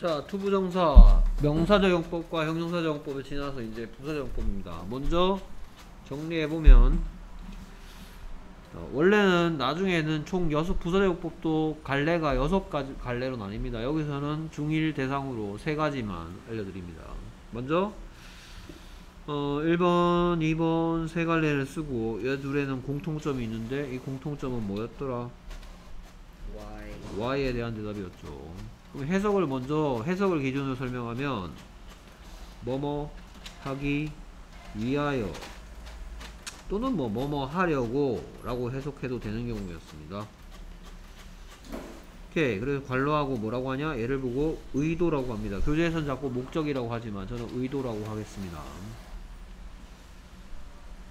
자, 투부정사 명사적용법과 형용사적용법을 지나서 이제 부사적용법입니다. 먼저 정리해 보면 어, 원래는 나중에는 총 6 부사적용법도 갈래가 6가지 갈래로 나뉩니다. 여기서는 중1 대상으로 3가지만 알려드립니다. 먼저 어, 1번, 2번 세 갈래를 쓰고 얘 둘에는 공통점이 있는데 이 공통점은 뭐였더라? Y Y에 대한 대답이었죠. 그럼 해석을 먼저 해석을 기준으로 설명하면 뭐뭐 하기 위하여 또는 뭐 뭐뭐 하려고 라고 해석해도 되는 경우였습니다. 오케이 그래서 관로하고 뭐라고 하냐 얘를 보고 의도라고 합니다. 교재에선 자꾸 목적이라고 하지만 저는 의도라고 하겠습니다.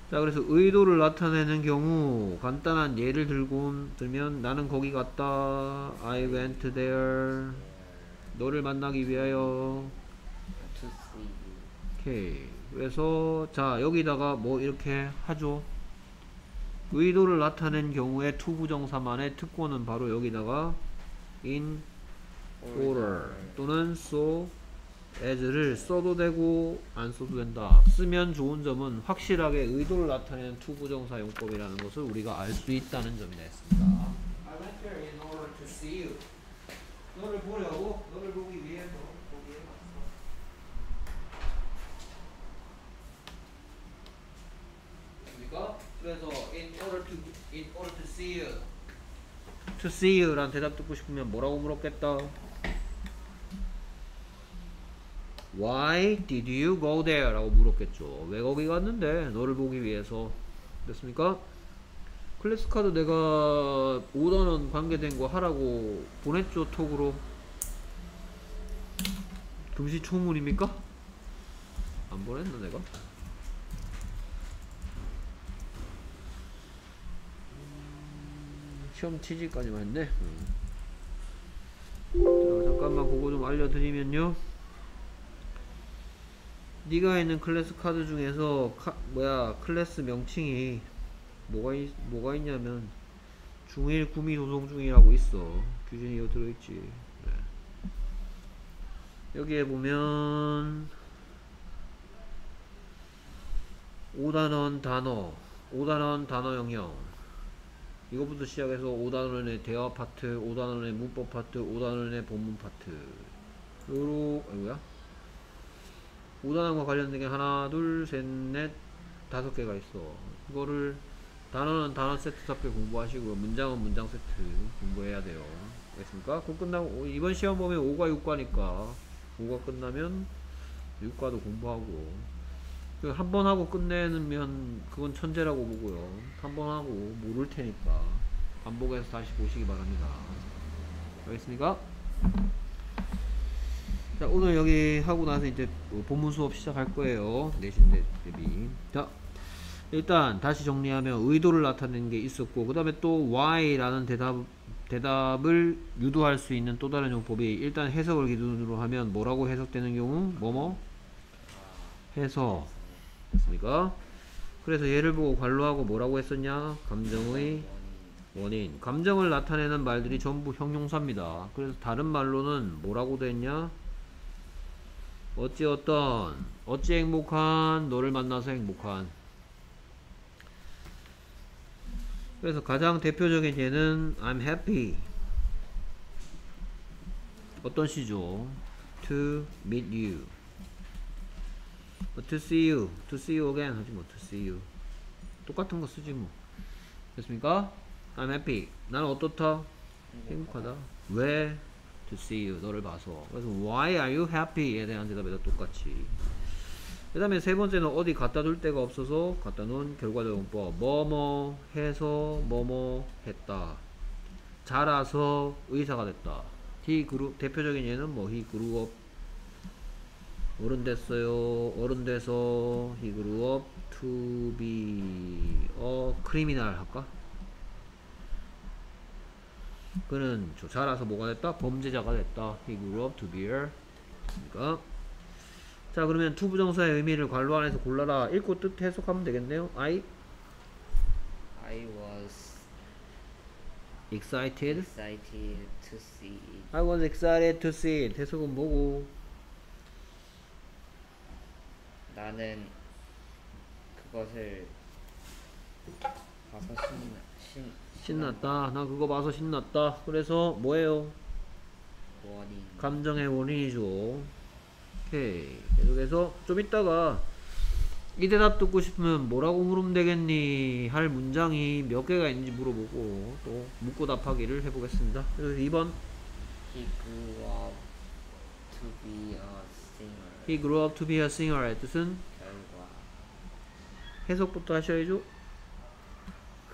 자 그래서 의도를 나타내는 경우 간단한 예를 들고 들면 나는 거기 갔다 I went there 너를 만나기 위하여 오케이 그래서 자 여기다가 뭐 이렇게 하죠 의도를 나타낸 경우에 to부정사만의 특권은 바로 여기다가 in order 또는 so as를 써도 되고 안 써도 된다. 쓰면 좋은 점은 확실하게 의도를 나타내는 to부정사 용법이라는 것을 우리가 알 수 있다는 점이라 했습니다. I went there in order to see you. 너를 보려고, 너를 보기 위해서 거기에 왔어. 됐습니까? 그래서 in order to in order to see you. to see you라는 대답 듣고 싶으면 뭐라고 물었겠다? Why did you go there? 라고 물었겠죠. 왜 거기 갔는데? 너를 보기 위해서. 됐습니까? 클래스 카드 내가 5단원 관계된 거 하라고 보냈죠, 톡으로. 금시초문입니까? 안 보냈나, 내가? 음, 시험 취지까지만 했네. 음. 자, 잠깐만 그거 좀 알려드리면요. 네가 있는 클래스 카드 중에서 카, 뭐야 클래스 명칭이 뭐가 있, 뭐가 있냐면 중1 구미 소송 중이라고 있어. 규진이 이거 들어있지. 네. 여기에 보면 5단원 단어 5단원 단어 영역. 이거부터 시작해서 5단원의 대화 파트 5단원의 문법 파트 5단원의 본문 파트. 요로 아이고야. 5단원과 관련된 게 하나, 둘, 셋, 넷, 다섯 개가 있어. 이거를 단어는 단어 세트 잡게 공부하시고 문장은 문장 세트 공부해야 돼요. 알겠습니까? 그거 끝나고 이번 시험 보면 5과 6과니까 5가 끝나면 6과도 공부하고 한 번 하고 끝내면 그건 천재라고 보고요. 한 번 하고 모를 테니까 반복해서 다시 보시기 바랍니다. 알겠습니까? 자 오늘 여기 하고 나서 이제 뭐 본문 수업 시작할 거예요 내신 대- 대비 자 일단 다시 정리하면 의도를 나타내는 게 있었고 그 다음에 또 why라는 대답 대답을 유도할 수 있는 또 다른 용법이 일단 해석을 기준으로 하면 뭐라고 해석되는 경우? 뭐뭐? 해석. 됐습니까? 그래서 얘를 보고 관로하고 뭐라고 했었냐? 감정의 원인. 감정을 나타내는 말들이 전부 형용사입니다. 그래서 다른 말로는 뭐라고 됐냐? 어찌 어떤 어찌 행복한 너를 만나서 행복한 그래서 가장 대표적인 예는 I'm happy 어떤 시죠 to meet you 뭐 to see you to see you again 하지 뭐 to see you 똑같은 거 쓰지 뭐 됐습니까? I'm happy 나는 어떻다? 행복하다 왜? to see you 너를 봐서 그래서 why are you happy에 대한 대답에다 똑같이 그 다음에 세 번째는 어디 갖다 둘 데가 없어서 갖다 놓은 결과적용법 뭐뭐 해서 뭐뭐 했다 자라서 의사가 됐다 grew 대표적인 예는 뭐 up 어른 됐어요 어른 돼서 up to be a criminal 할까? 그는 저 자라서 뭐가 됐다? 범죄자가 됐다. To be a. 그러니까 자 그러면 to부정사의 의미를 괄호 안에서 골라라. 읽고 뜻 해석하면 되겠네요. I I was excited. excited to see it. I was excited to see it. 해석은 뭐고? 나는 그것을 봐서 신, 신, 신났다. 나 그거 봐서 신났다. 그래서 뭐예요? 원인. 감정의 원인이죠 오케이. 계속해서 좀 이따가 이 대답 듣고 싶으면 뭐라고 물으면 되겠니? 할 문장이 몇 개가 있는지 물어보고 또 묻고 답하기를 해보겠습니다. 그래서 2번. He grew up to be a singer. He grew up to be a singer의 뜻은? 결과. 해석부터 하셔야죠.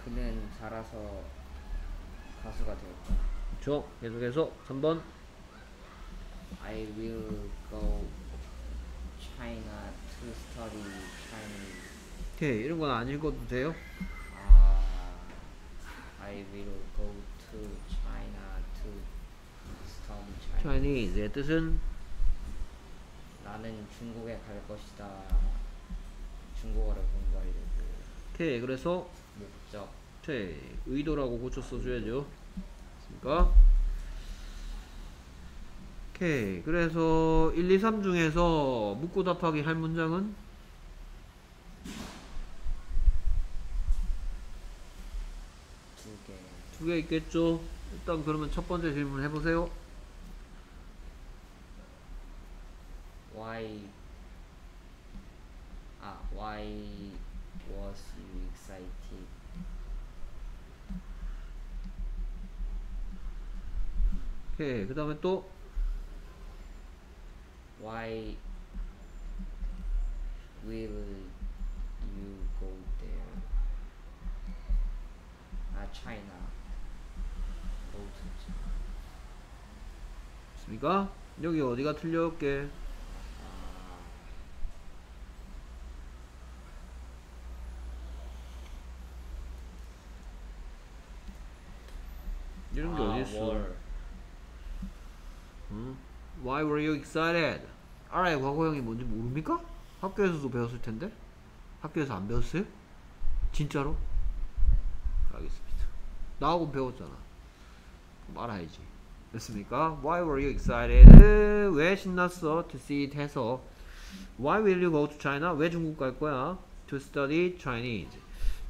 그는 자라서 가수가 되었다. 그렇죠 계속해서 3번. I will go China to study Chinese. 오케이 이런 건 안 읽어도 돼요 아, I will go to China to study Chinese. Chinese의 뜻은 나는 중국에 갈 것이다. 중국어를 공부하려고. 오케이 그래서 목적. 오케이 의도라고 고쳐 써줘야죠 됐습니까? 오케이 그래서 1, 2, 3 중에서 묻고 답하기 할 문장은 두 개. 두개 있겠죠 일단 그러면 첫 번째 질문 해보세요 Why? 아, why was you excited? 오케이 그 다음에 또 Why will you go there? 아, China. Go to China. 있습니까? 여기 어디가 틀렸게 아, 이런 게 아, 월. 응? Why were you excited? 알아요 과거형이 뭔지 모릅니까? 학교에서도 배웠을 텐데 학교에서 안 배웠어요? 진짜로? 알겠습니다 나하고 배웠잖아 그럼 알아야지 됐습니까? Why were you excited? 왜 신났어? To see it 해서 Why will you go to China? 왜 중국 갈 거야? To study Chinese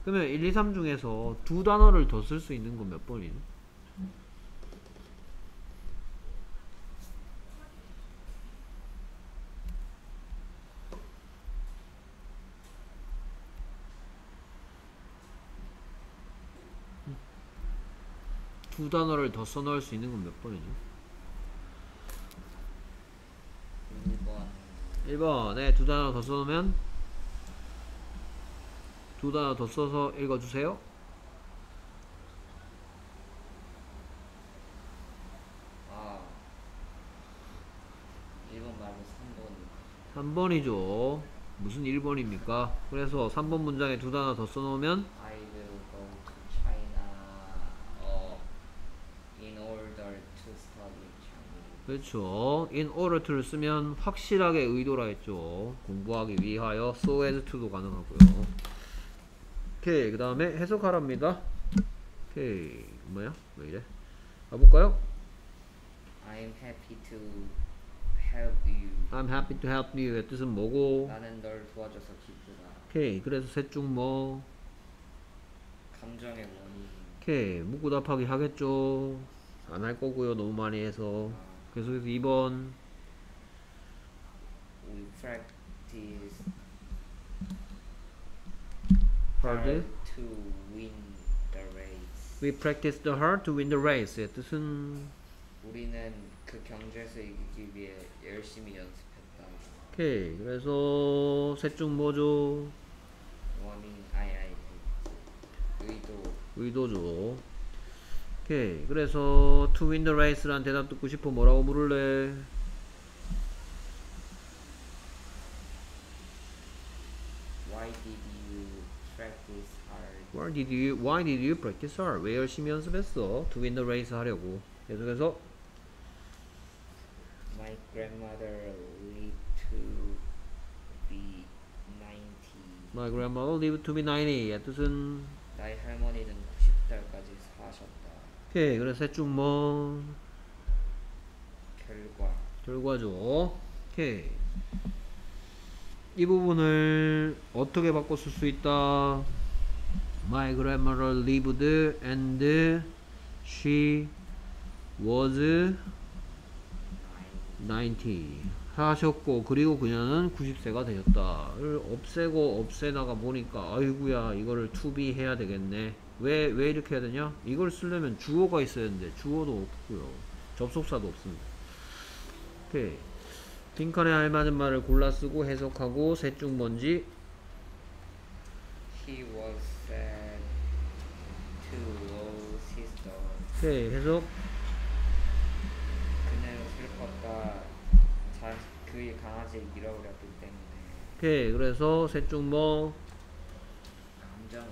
그러면 1, 2, 3 중에서 두 단어를 더 쓸 수 있는 건 몇 번이니? 두 단어를 더 써넣을 수 있는 건 몇 번이죠? 1번. 1번에 두 단어 더 써놓으면 두 단어 더 써서 읽어주세요. 아. 1번 말고 3번. 3번이죠. 무슨 1번입니까? 그래서 3번 문장에 두 단어 더 써놓으면 I will go to China uh, in order to study Chinese. 그렇죠. in order to를 쓰면 확실하게 의도라 했죠. 공부하기 위하여 so as to도 가능하고요. 오케이 그 다음에 해석하랍니다. 오케이 뭐야? 왜 이래? 가볼까요? I'm happy to help you. I'm happy to help you의 뜻은 뭐고? 나는 널 도와줘서 기쁘다. 오케이 그래서 셋 중 뭐? 감정의 원인. 오케이 묻고 답하기 하겠죠 안 할 거고요 너무 많이 해서 아, 계속해서 2번 we practice hard to win the race. We practiced hard to win the race의 뜻은 우리는 그 경주에서 이기기 위해 열심히 연습했다. 오케이 그래서 셋중 뭐죠? 원인 아이 아이 의도 의도죠 오케이 그래서 to win the race란 대답 듣고 싶어 뭐라고 물을래? Why did you practice hard? Why did you, why did you practice hard? 왜 열심히 연습했어? to win the race 하려고 계속해서 My grandmother lived to be 90. My grandmother lived to be 90의 뜻은 나의 할머니는 90달까지 사셨다. 오케이 그래서 셋중 뭐 결과. 결과죠. 오케이. 이 부분을 어떻게 바꿔 쓸 수 있다? My grandmother lived and she was 90 하셨고 그리고 그녀는 90세가 되셨다 를 없애고 없애다가 보니까 아이구야 이거를 to be 해야 되겠네 왜 왜 이렇게 해야 되냐? 이걸 쓰려면 주어가 있어야 되는데 주어도 없고요. 접속사도 없습니다. 오케이. 빈칸에 알맞은 말을 골라 쓰고 해석하고 셋 중 뭔지. He was sad to lose his dog. 오케이. 해석. 그는 슬펐다. 자, 그의 강아지를 잃어버렸기 때문에. 오케이. 그래서 셋 중 뭐? 감정의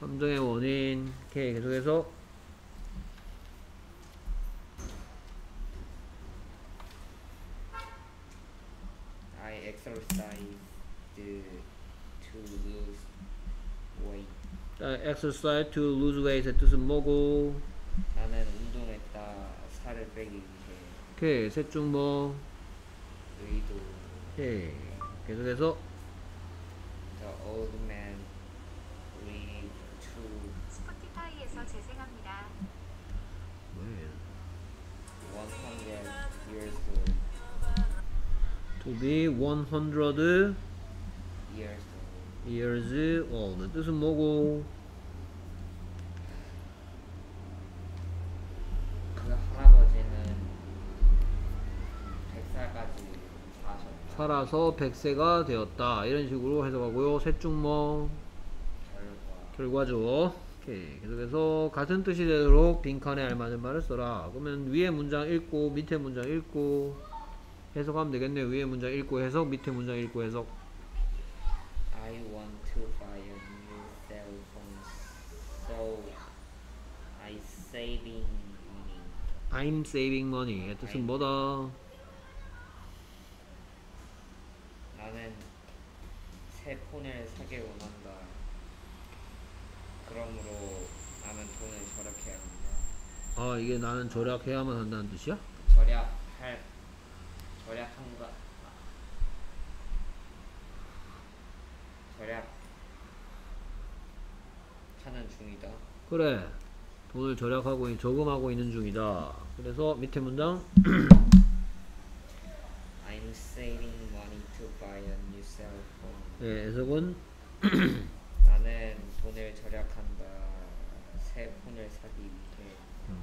감정의 원인 오케이 계속해서 I exercised to lose weight. 자, exercise to lose weight의 뜻은 뭐고 나는 운동했다. 살을 빼기 위해 오케이 셋중 뭐 의도. 오케이 계속해서 The old to be 100 Years old. years old 뜻은 뭐고? 그 할아버지는 100살까지 사셨다. 살아서 100세가 되었다. 이런 식으로 해석하고요. 셋 중 뭐? 결과. 결과죠. 오케이. 계속해서 같은 뜻이 되도록 빈칸에 알맞은 말을 써라. 그러면 위에 문장 읽고 밑에 문장 읽고 해석하면 되겠네 위에 문장 읽고 해석 밑에 문장 읽고 해석 I want to buy a new cell phone, so I saving money. I'm saving money 의 뜻은 뭐다 나는 새 폰을 사길 원한다. 그러므로 나는 돈을 절약해야 한다. 아 이게 나는 절약해야만 한다는 뜻이야? 절약할 절약한가? 아. 절약 하는 중이다. 그래 돈을 절약하고 있- 저금하고 있는 중이다 그래서 밑에 문장 I'm saving money to buy a new cell phone. 예, 해석은 나는 돈을 절약한다. 새 폰을 사기 위해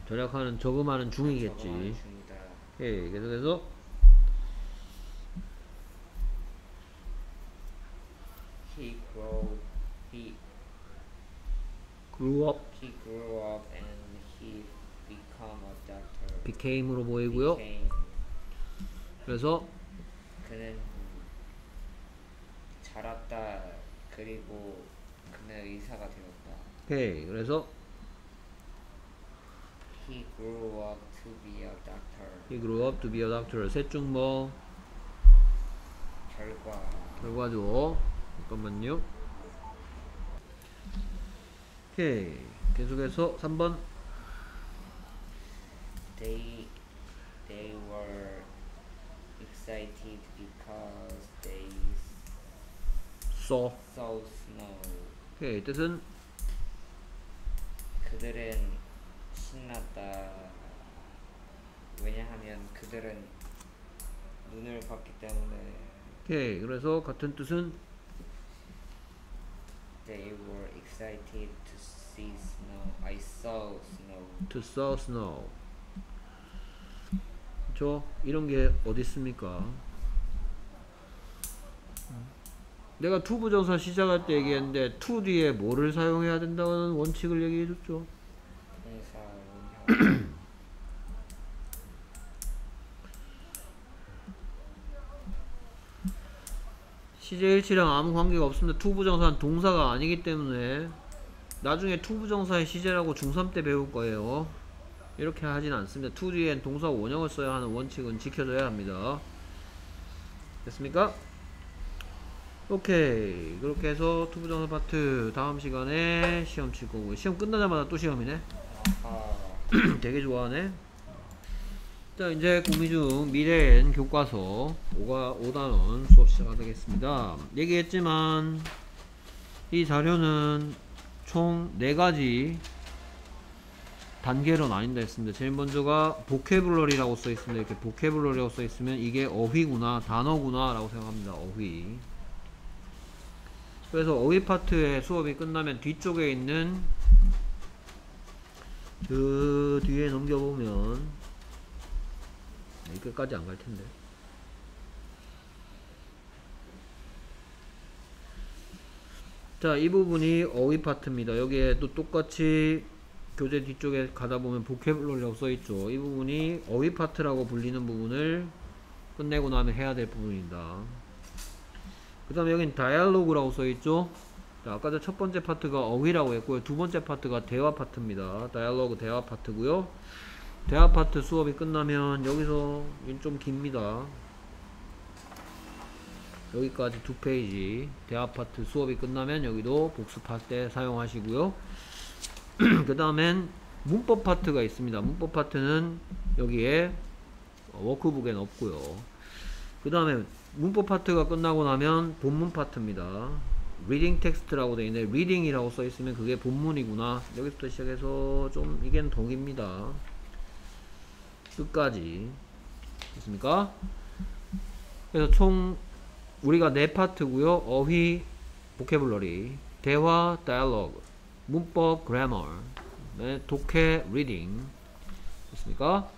절약하는 저금하는 저금하는 중이겠지 중이다. 예, 계속해서 He grew he grew up he grew up and he become a doctor. became으로 보이고요 Became. 그래서 그는 자랐다 그리고 그는 의사가 되었다. 오케이 그래서 He grew up to be a doctor. he grew up to be a doctor 셋 중 뭐 결과 결과죠 잠깐만요. 오케이. 계속해서 3번. They they were excited because they saw. saw snow. 오케이. 뜻은? 그들은 신났다. 왜냐하면 그들은 눈을 봤기 때문에. 오케이. 그래서 같은 뜻은 they were excited to see snow. I saw snow. to saw snow 그쵸 이런 게 어디 있습니까 내가 to 부정사 시작할 때 얘기했는데 to 뒤에 뭐를 사용해야 된다는 원칙을 얘기해 줬죠 동사 원형 시제1치랑 아무 관계가 없습니다. 투부정사는 동사가 아니기 때문에 나중에 to부정사의 시제라고 중3 때 배울 거예요. 이렇게 하진 않습니다. to 뒤엔 동사 원형을 써야 하는 원칙은 지켜져야 합니다. 됐습니까? 오케이 그렇게 해서 to부정사 파트 다음 시간에 시험 칠 거고 시험 끝나자마자 또 시험이네 아하 되게 좋아하네. 자, 이제 구미중 미래엔 교과서 5가 5단원 수업 시작하겠습니다. 얘기했지만 이 자료는 총 4가지 단계로 나뉜다 했습니다. 제일 먼저가 보케블러리라고 써 있습니다. 이렇게 보케블러리라고 써 있으면 이게 어휘구나, 단어구나 라고 생각합니다. 어휘. 그래서 어휘 파트의 수업이 끝나면 뒤쪽에 있는 그 뒤에 넘겨보면 여기까지 안 갈 텐데. 자, 이 부분이 어휘 파트입니다. 여기에 또 똑같이 교재 뒤쪽에 가다 보면 vocabulary라고 써 있죠. 이 부분이 어휘 파트라고 불리는 부분을 끝내고 나면 해야 될 부분입니다. 그 다음에 여긴 dialogue라고 써 있죠. 자, 아까 첫 번째 파트가 어휘라고 했고요. 두 번째 파트가 대화 파트입니다. dialogue 대화 파트고요. 대화 파트 수업이 끝나면 여기서 좀 깁니다. 여기까지 두 페이지 대화 파트 수업이 끝나면 여기도 복습할 때 사용하시고요. 그 다음엔 문법 파트가 있습니다. 문법 파트는 여기에 워크북엔 없고요. 그 다음에 문법 파트가 끝나고 나면 본문 파트입니다. reading text라고 되어 있는데 reading이라고 써 있으면 그게 본문이구나. 여기부터 시작해서 좀 이겐 동입니다. 끝까지 됐습니까? 그래서 총 우리가 네 파트고요. 어휘, vocabulary, 대화, dialogue, 문법, grammar, 네, 독해, reading 됐습니까?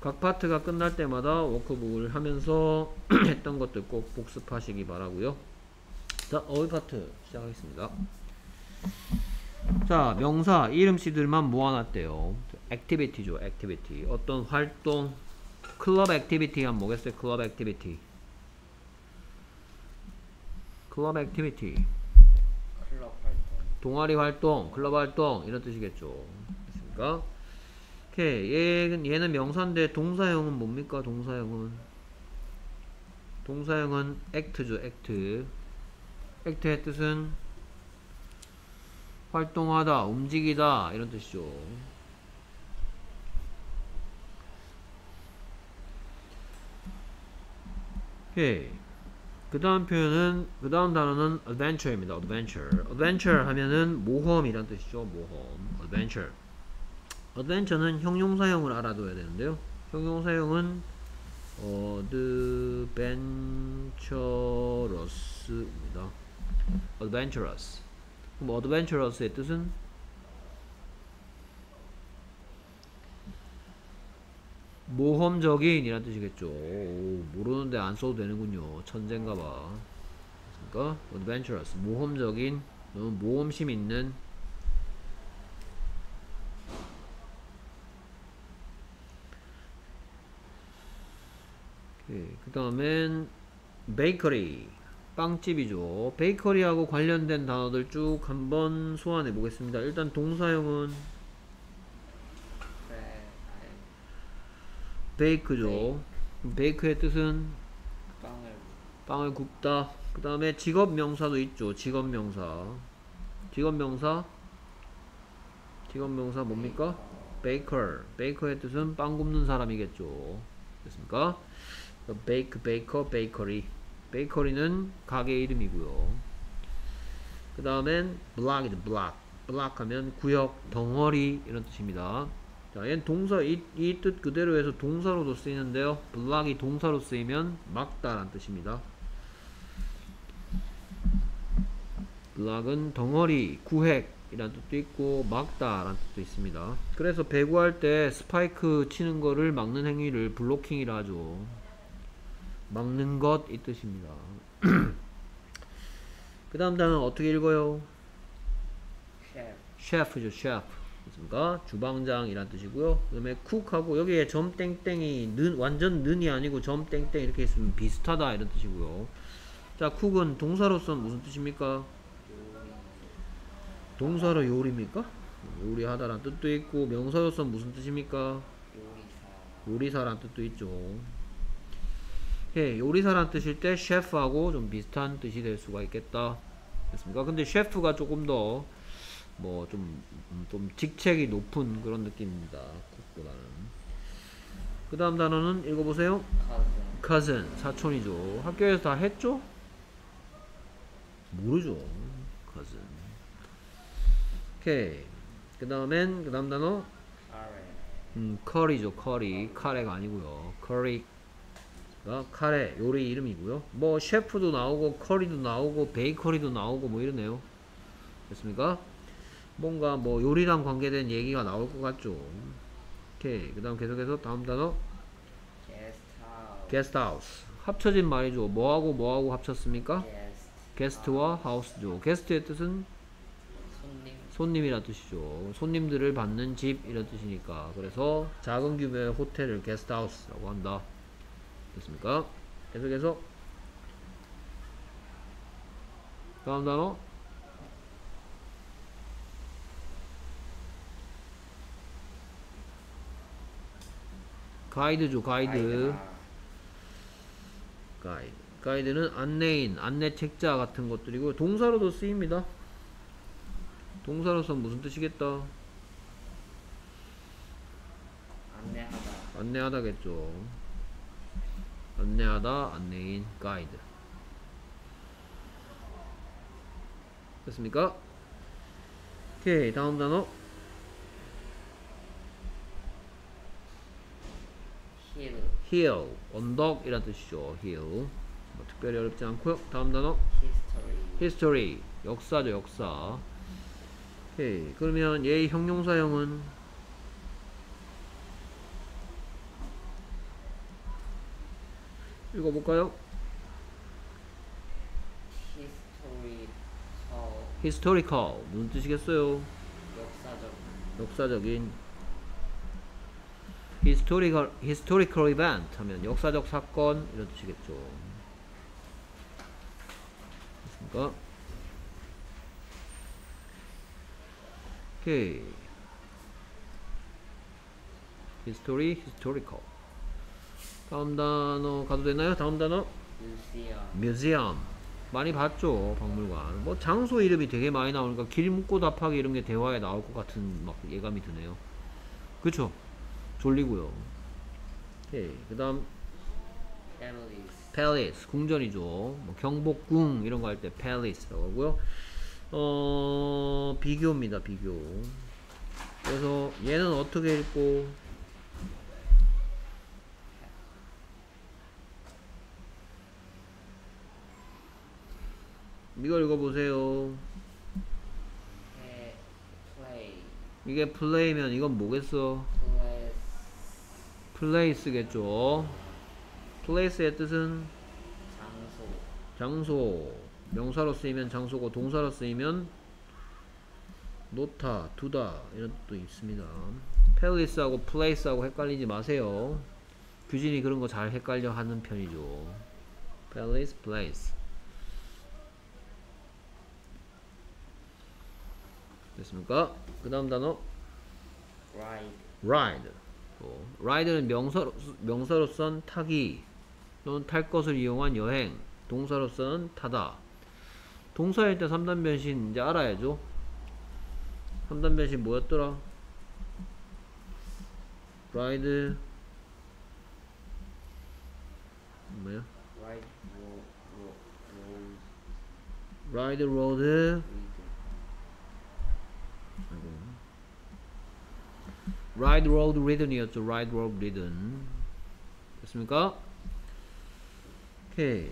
각 파트가 끝날 때마다 워크북을 하면서 했던 것들 꼭 복습하시기 바라고요. 자, 어휘 파트 시작하겠습니다. 자, 명사 이름씨들만 모아놨대요. activity죠, activity. 어떤 활동, club activity 하면 뭐겠어요? club activity. club activity. 클럽 활동 동아리 활동, 클럽 활동 이런 뜻이겠죠. 됐습니까? 오케이. 얘는 얘는 명사인데 동사형은 뭡니까? 동사형은 동사형은 act죠, act. act의 뜻은 활동하다, 움직이다 이런 뜻이죠. 오케이. 그 다음 표현은 그 다음 단어는 adventure입니다. adventure. adventure 하면은 모험이란 뜻이죠. 모험. adventure. adventure는 형용사형을 알아둬야 되는데요. 형용사형은 adventurous입니다. adventurous. 그럼 adventurous의 뜻은 모험적인 이란 뜻이겠죠. 오, 모르는데 안 써도 되는군요. 천재인가봐. 그러니까 adventurous 모험적인 너무 모험심 있는 그 다음엔 베이커리 빵집이죠. 베이커리하고 관련된 단어들 쭉 한번 소환해 보겠습니다. 일단 동사형은 그래 아니, 베이크죠. 베이크의 뜻은 빵을 빵을 굽다. 그 다음에 직업 명사도 있죠. 직업 명사. 직업 명사. 직업 명사 뭡니까? baker. baker의 뜻은 빵 굽는 사람이겠죠. 됐습니까? bake, baker, bakery. bakery는 가게 이름이고요. 그 다음엔 block이죠. block. block 하면 구역, 덩어리 이런 뜻입니다. 자, 얘는 동사 이뜻 그대로 해서 동사로도 쓰이는데요. block이 동사로 쓰이면 막다란 뜻입니다. block은 덩어리, 구획 이란 뜻도 있고 막다란 뜻도 있습니다. 그래서 배구할 때 스파이크 치는 거를 막는 행위를 블로킹이라 하죠. 막는 것 이 뜻입니다. 그 다음 단어 어떻게 읽어요? 셰프 셰프죠, 셰프. 그렇습니까? 주방장이란 뜻이고요. 그 다음에 쿡하고 여기에 점 땡땡이 는, 완전 는이 아니고 점 땡땡 이렇게 있으면 비슷하다 이런 뜻이고요. 자, 쿡은 동사로서 무슨 뜻입니까? 동사로 요리입니까? 요리하다란 뜻도 있고 명사로서 무슨 뜻입니까? 요리사 요리사란 뜻도 있죠. 예, 요리사란 뜻일 때 셰프하고 좀 비슷한 뜻이 될 수가 있겠다. 됐습니까? 근데 셰프가 조금 더 뭐 좀 좀 직책이 높은 그런 느낌입니다. 쿡보다는. 그 다음 단어는 읽어보세요. cousin, cousin 사촌이죠. 학교에서 다 했죠? 모르죠. cousin. 오케이. 그 다음엔 그 다음 단어 curry, 음, 커리죠. 커리. 카레가 아니고요. 커리가 카레 요리 이름이고요. 뭐 셰프도 나오고 커리도 나오고 베이커리도 나오고 뭐 이러네요. 됐습니까? 뭔가 뭐 요리랑 관계된 얘기가 나올 것 같죠. 오케이. 그 다음 계속해서 다음 단어 게스트하우스. 합쳐진 말이죠. 뭐하고 뭐하고 합쳤습니까? 게스트와 하우스죠. 게스트의 뜻은 손님, 손님이라 뜻이죠. 손님들을 받는 집 이런 뜻이니까. 그래서 작은 규모의 호텔을 게스트하우스라고 한다. 됐습니까? 계속해서 다음 단어 가이드죠. 가이드. 가이드. 가이드는 안내인, 안내 책자 같은 것들이고 동사로도 쓰입니다. 동사로서 무슨 뜻이겠다? 안내하다, 안내하다겠죠. 안내하다, 안내인, 가이드. 됐습니까? 오케이, 다음 단어. Hill, hill, 언덕 이란 뜻이죠. hill. 뭐 특별히 어렵지 않고요. 다음 단어. history, history, 역사죠, 역사. 오케이, 그러면 얘의 형용사형은 읽어볼까요? historical, 무슨 뜻이겠어요? 역사적, 역사적인 historical, historical event 하면 역사적 사건 이런 뜻이겠죠. 됐습니까? 오케이. history, historical. 다음 단어 가도 되나요? 다음 단어 museum, museum. 많이 봤죠 박물관. 뭐 장소 이름이 되게 많이 나오니까 길 묻고 답하기 이런 게 대화에 나올 것 같은 막 예감이 드네요. 그쵸? 졸리고요. 오케이. 그 다음 palace, palace 궁전이죠. 뭐 경복궁 이런 거 할 때 palace라고 하고요. 어 비교입니다. 비교. 그래서 얘는 어떻게 읽고 이걸 읽어보세요. play, 이게 play면 이건 뭐겠어? Place, place겠죠. place의 뜻은 장소, 장소. 명사로 쓰이면 장소고 동사로 쓰이면 놓다, 두다 이런 뜻도 있습니다. palace하고 place하고 헷갈리지 마세요. 규진이 그런 거 잘 헷갈려 하는 편이죠. palace, place. 됐습니까? 그 다음 단어 ride, ride. 또 ride는 명사로 명사로선 타기 또는 탈 것을 이용한 여행. 동사로서는 타다. 동사일 때 3단 변신 이제 알아야죠. 3단 변신 뭐였더라? ride 뭐야? road, ride road read, ride road ridden이었죠. ride road ridden. 됐습니까? 오케이.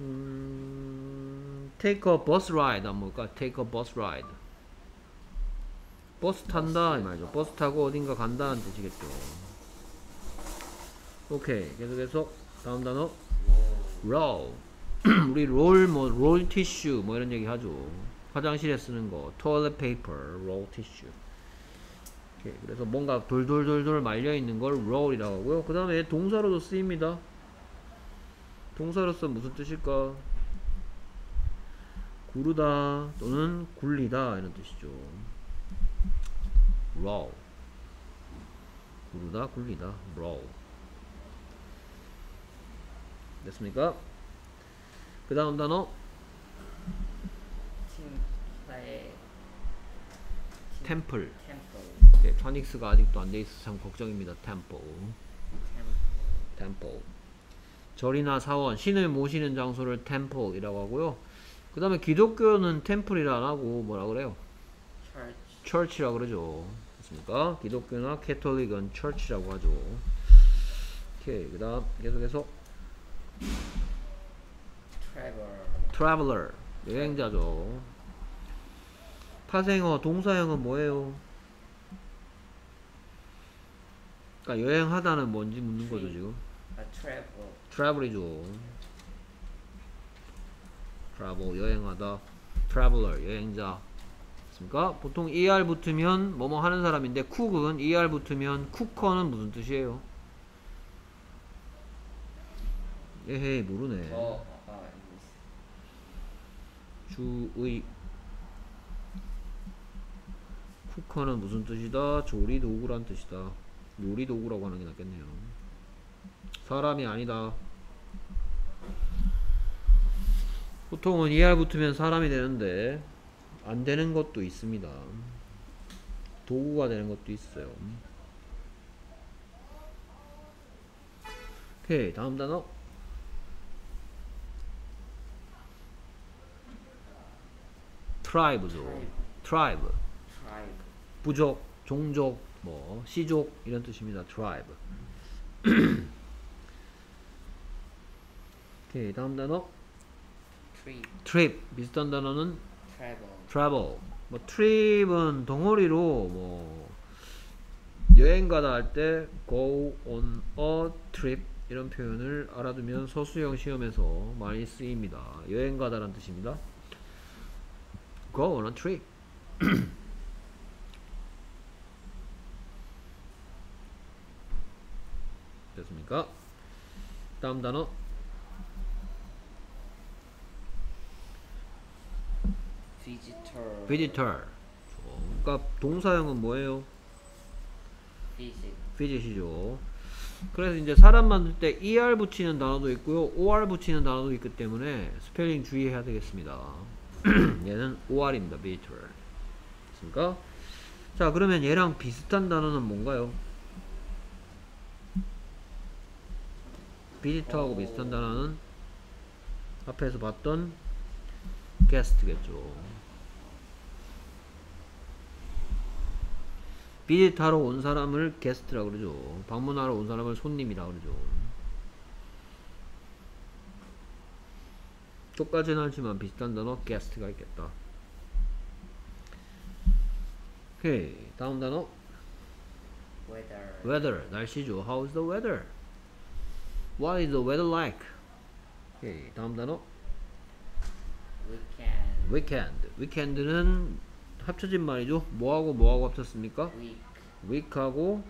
음, take a bus ride 안 뭘까? take a bus ride. 버스 탄다 이 말이죠. 버스 타고 어딘가 간다는 뜻이겠죠. 오케이. 계속해서 다음 단어 roll. 우리 롤, 뭐, 롤 티슈, 뭐 이런 얘기 하죠. 화장실에 쓰는 거, toilet paper, roll tissue. 오케이. 그래서 뭔가 돌돌돌돌 말려 있는 걸 roll이라고 하고요. 그 다음에 동사로도 쓰입니다. 동사로서 무슨 뜻일까? 구르다 또는 굴리다 이런 뜻이죠. roll. 구르다, 굴리다, roll. 됐습니까? 그 다음 단어 템플. 예, 파닉스가 아직도 안 돼 있어서 참 걱정입니다. temple, 템플. 절이나 사원, 신을 모시는 장소를 템플이라고 하고요. 그 다음에 기독교는 템플이라 안 하고 뭐라 그래요? church, church라 그러죠. 맞습니까? 기독교나 캐톨릭은 church라고 하죠. 오케이. 그 다음 계속해서 traveler 여행자죠. 파생어 동사형은 뭐예요? 그러니까 여행하다는 뭔지 묻는 거죠 지금. a travel, travel이죠. travel 여행하다. traveler 여행자. 맞습니까? 보통 er 붙으면 뭐뭐 하는 사람인데 cook은 er 붙으면 cooker는 무슨 뜻이에요? 에헤이 모르네. 어, 어, 주의 쿠커는 무슨 뜻이다? 조리 도구란 뜻이다. 요리 도구라고 하는 게 낫겠네요. 사람이 아니다. 보통은 er 붙으면 사람이 되는데 안 되는 것도 있습니다. 도구가 되는 것도 있어요. 오케이 다음 단어 tribe죠. tribe tribe, 부족, 종족, 뭐 시족 이런 뜻입니다. tribe. 오케이 다음 단어 trip, trip 비슷한 단어는 travel, travel. 뭐 trip은 덩어리로 뭐 여행 가다 할 때 go on a trip 이런 표현을 알아두면 서수형 시험에서 많이 쓰입니다. 여행 가다라는 뜻입니다. go on a trip. 됐습니까? 다음 단어 visitor, visitor. 그러니까 동사형은 뭐예요? visit, visit이죠. 그래서 이제 사람 만들 때 er 붙이는 단어도 있고요, or 붙이는 단어도 있기 때문에 스펠링 주의해야 되겠습니다. 얘는 or입니다, visitor. 됐습니까? 자, 그러면 얘랑 비슷한 단어는 뭔가요? 어. 비슷한 단어는 앞에서 봤던 guest겠죠. 비짓하러 온 사람을 게스트라 그러죠. 방문하러 온 사람을 손님이라 그러죠. 똑같진 않지만 비슷한 단어 게스트가 있겠다. 오케이 다음 단어 weather, weather 날씨죠. How is the weather? What is the weather like? 오케이 다음 단어 weekend, weekend. weekend는 합쳐진 말이죠. 뭐하고 뭐하고 합쳤습니까? week, week하고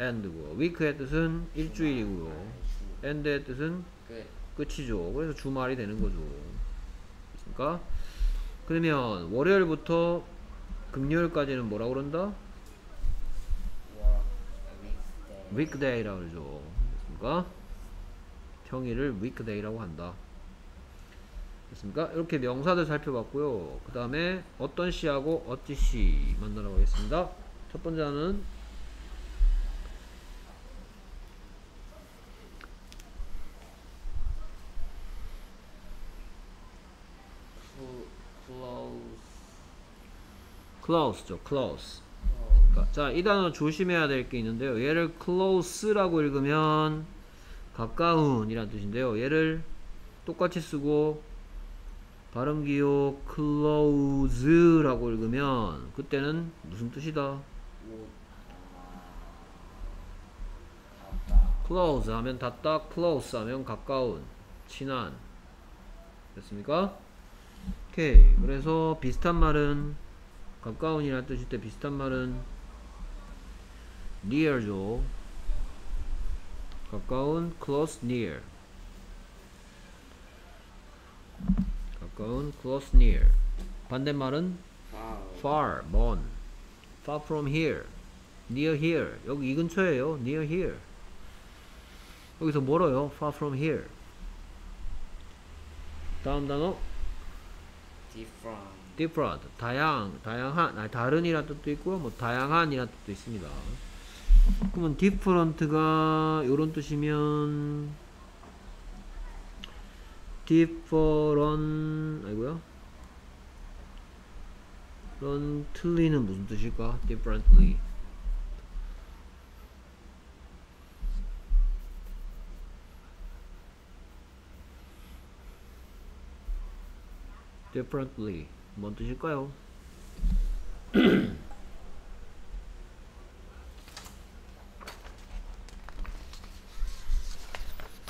and end고 week의 뜻은 일주일이고요. 주, end의 뜻은 good, 끝이죠. 그래서 주말이 되는 거죠. 그러니까 그러면 월요일부터 금요일까지는 뭐라 그런다? weekday라고 그러죠. 그러니까 평일을 weekday라고 한다. 됐습니까? 이렇게 명사들 살펴봤고요. 그 다음에 어떤 시하고 어찌 시 만나러 가겠습니다. 첫 번째 하는 cl- close, close죠. close. close, 그러니까 자, 이 단어 조심해야 될 게 있는데요. 얘를 close라고 읽으면 가까운 이란 뜻인데요. 얘를 똑같이 쓰고 발음 기호 close라고 읽으면 그때는 무슨 뜻이다? close 하면 닿다, close 하면 가까운, 친한. 됐습니까? 오케이. 그래서 비슷한 말은 가까운이라는 뜻일 때 비슷한 말은 near죠. 가까운, close, near. 가까운, close, near. 반대말은 far, 먼. far from here. near here. 여기 이 근처에요. near here. 여기서 멀어요. far from here. 다음 단어 different, different 다양 다양한 아니 다른이란 뜻도 있고요 뭐 다양한이란 뜻도 있습니다 그러면 different가 요런 뜻이면 different 아이고요 런 틀리는 무슨 뜻일까 differently differently 뭔 뜻일까요?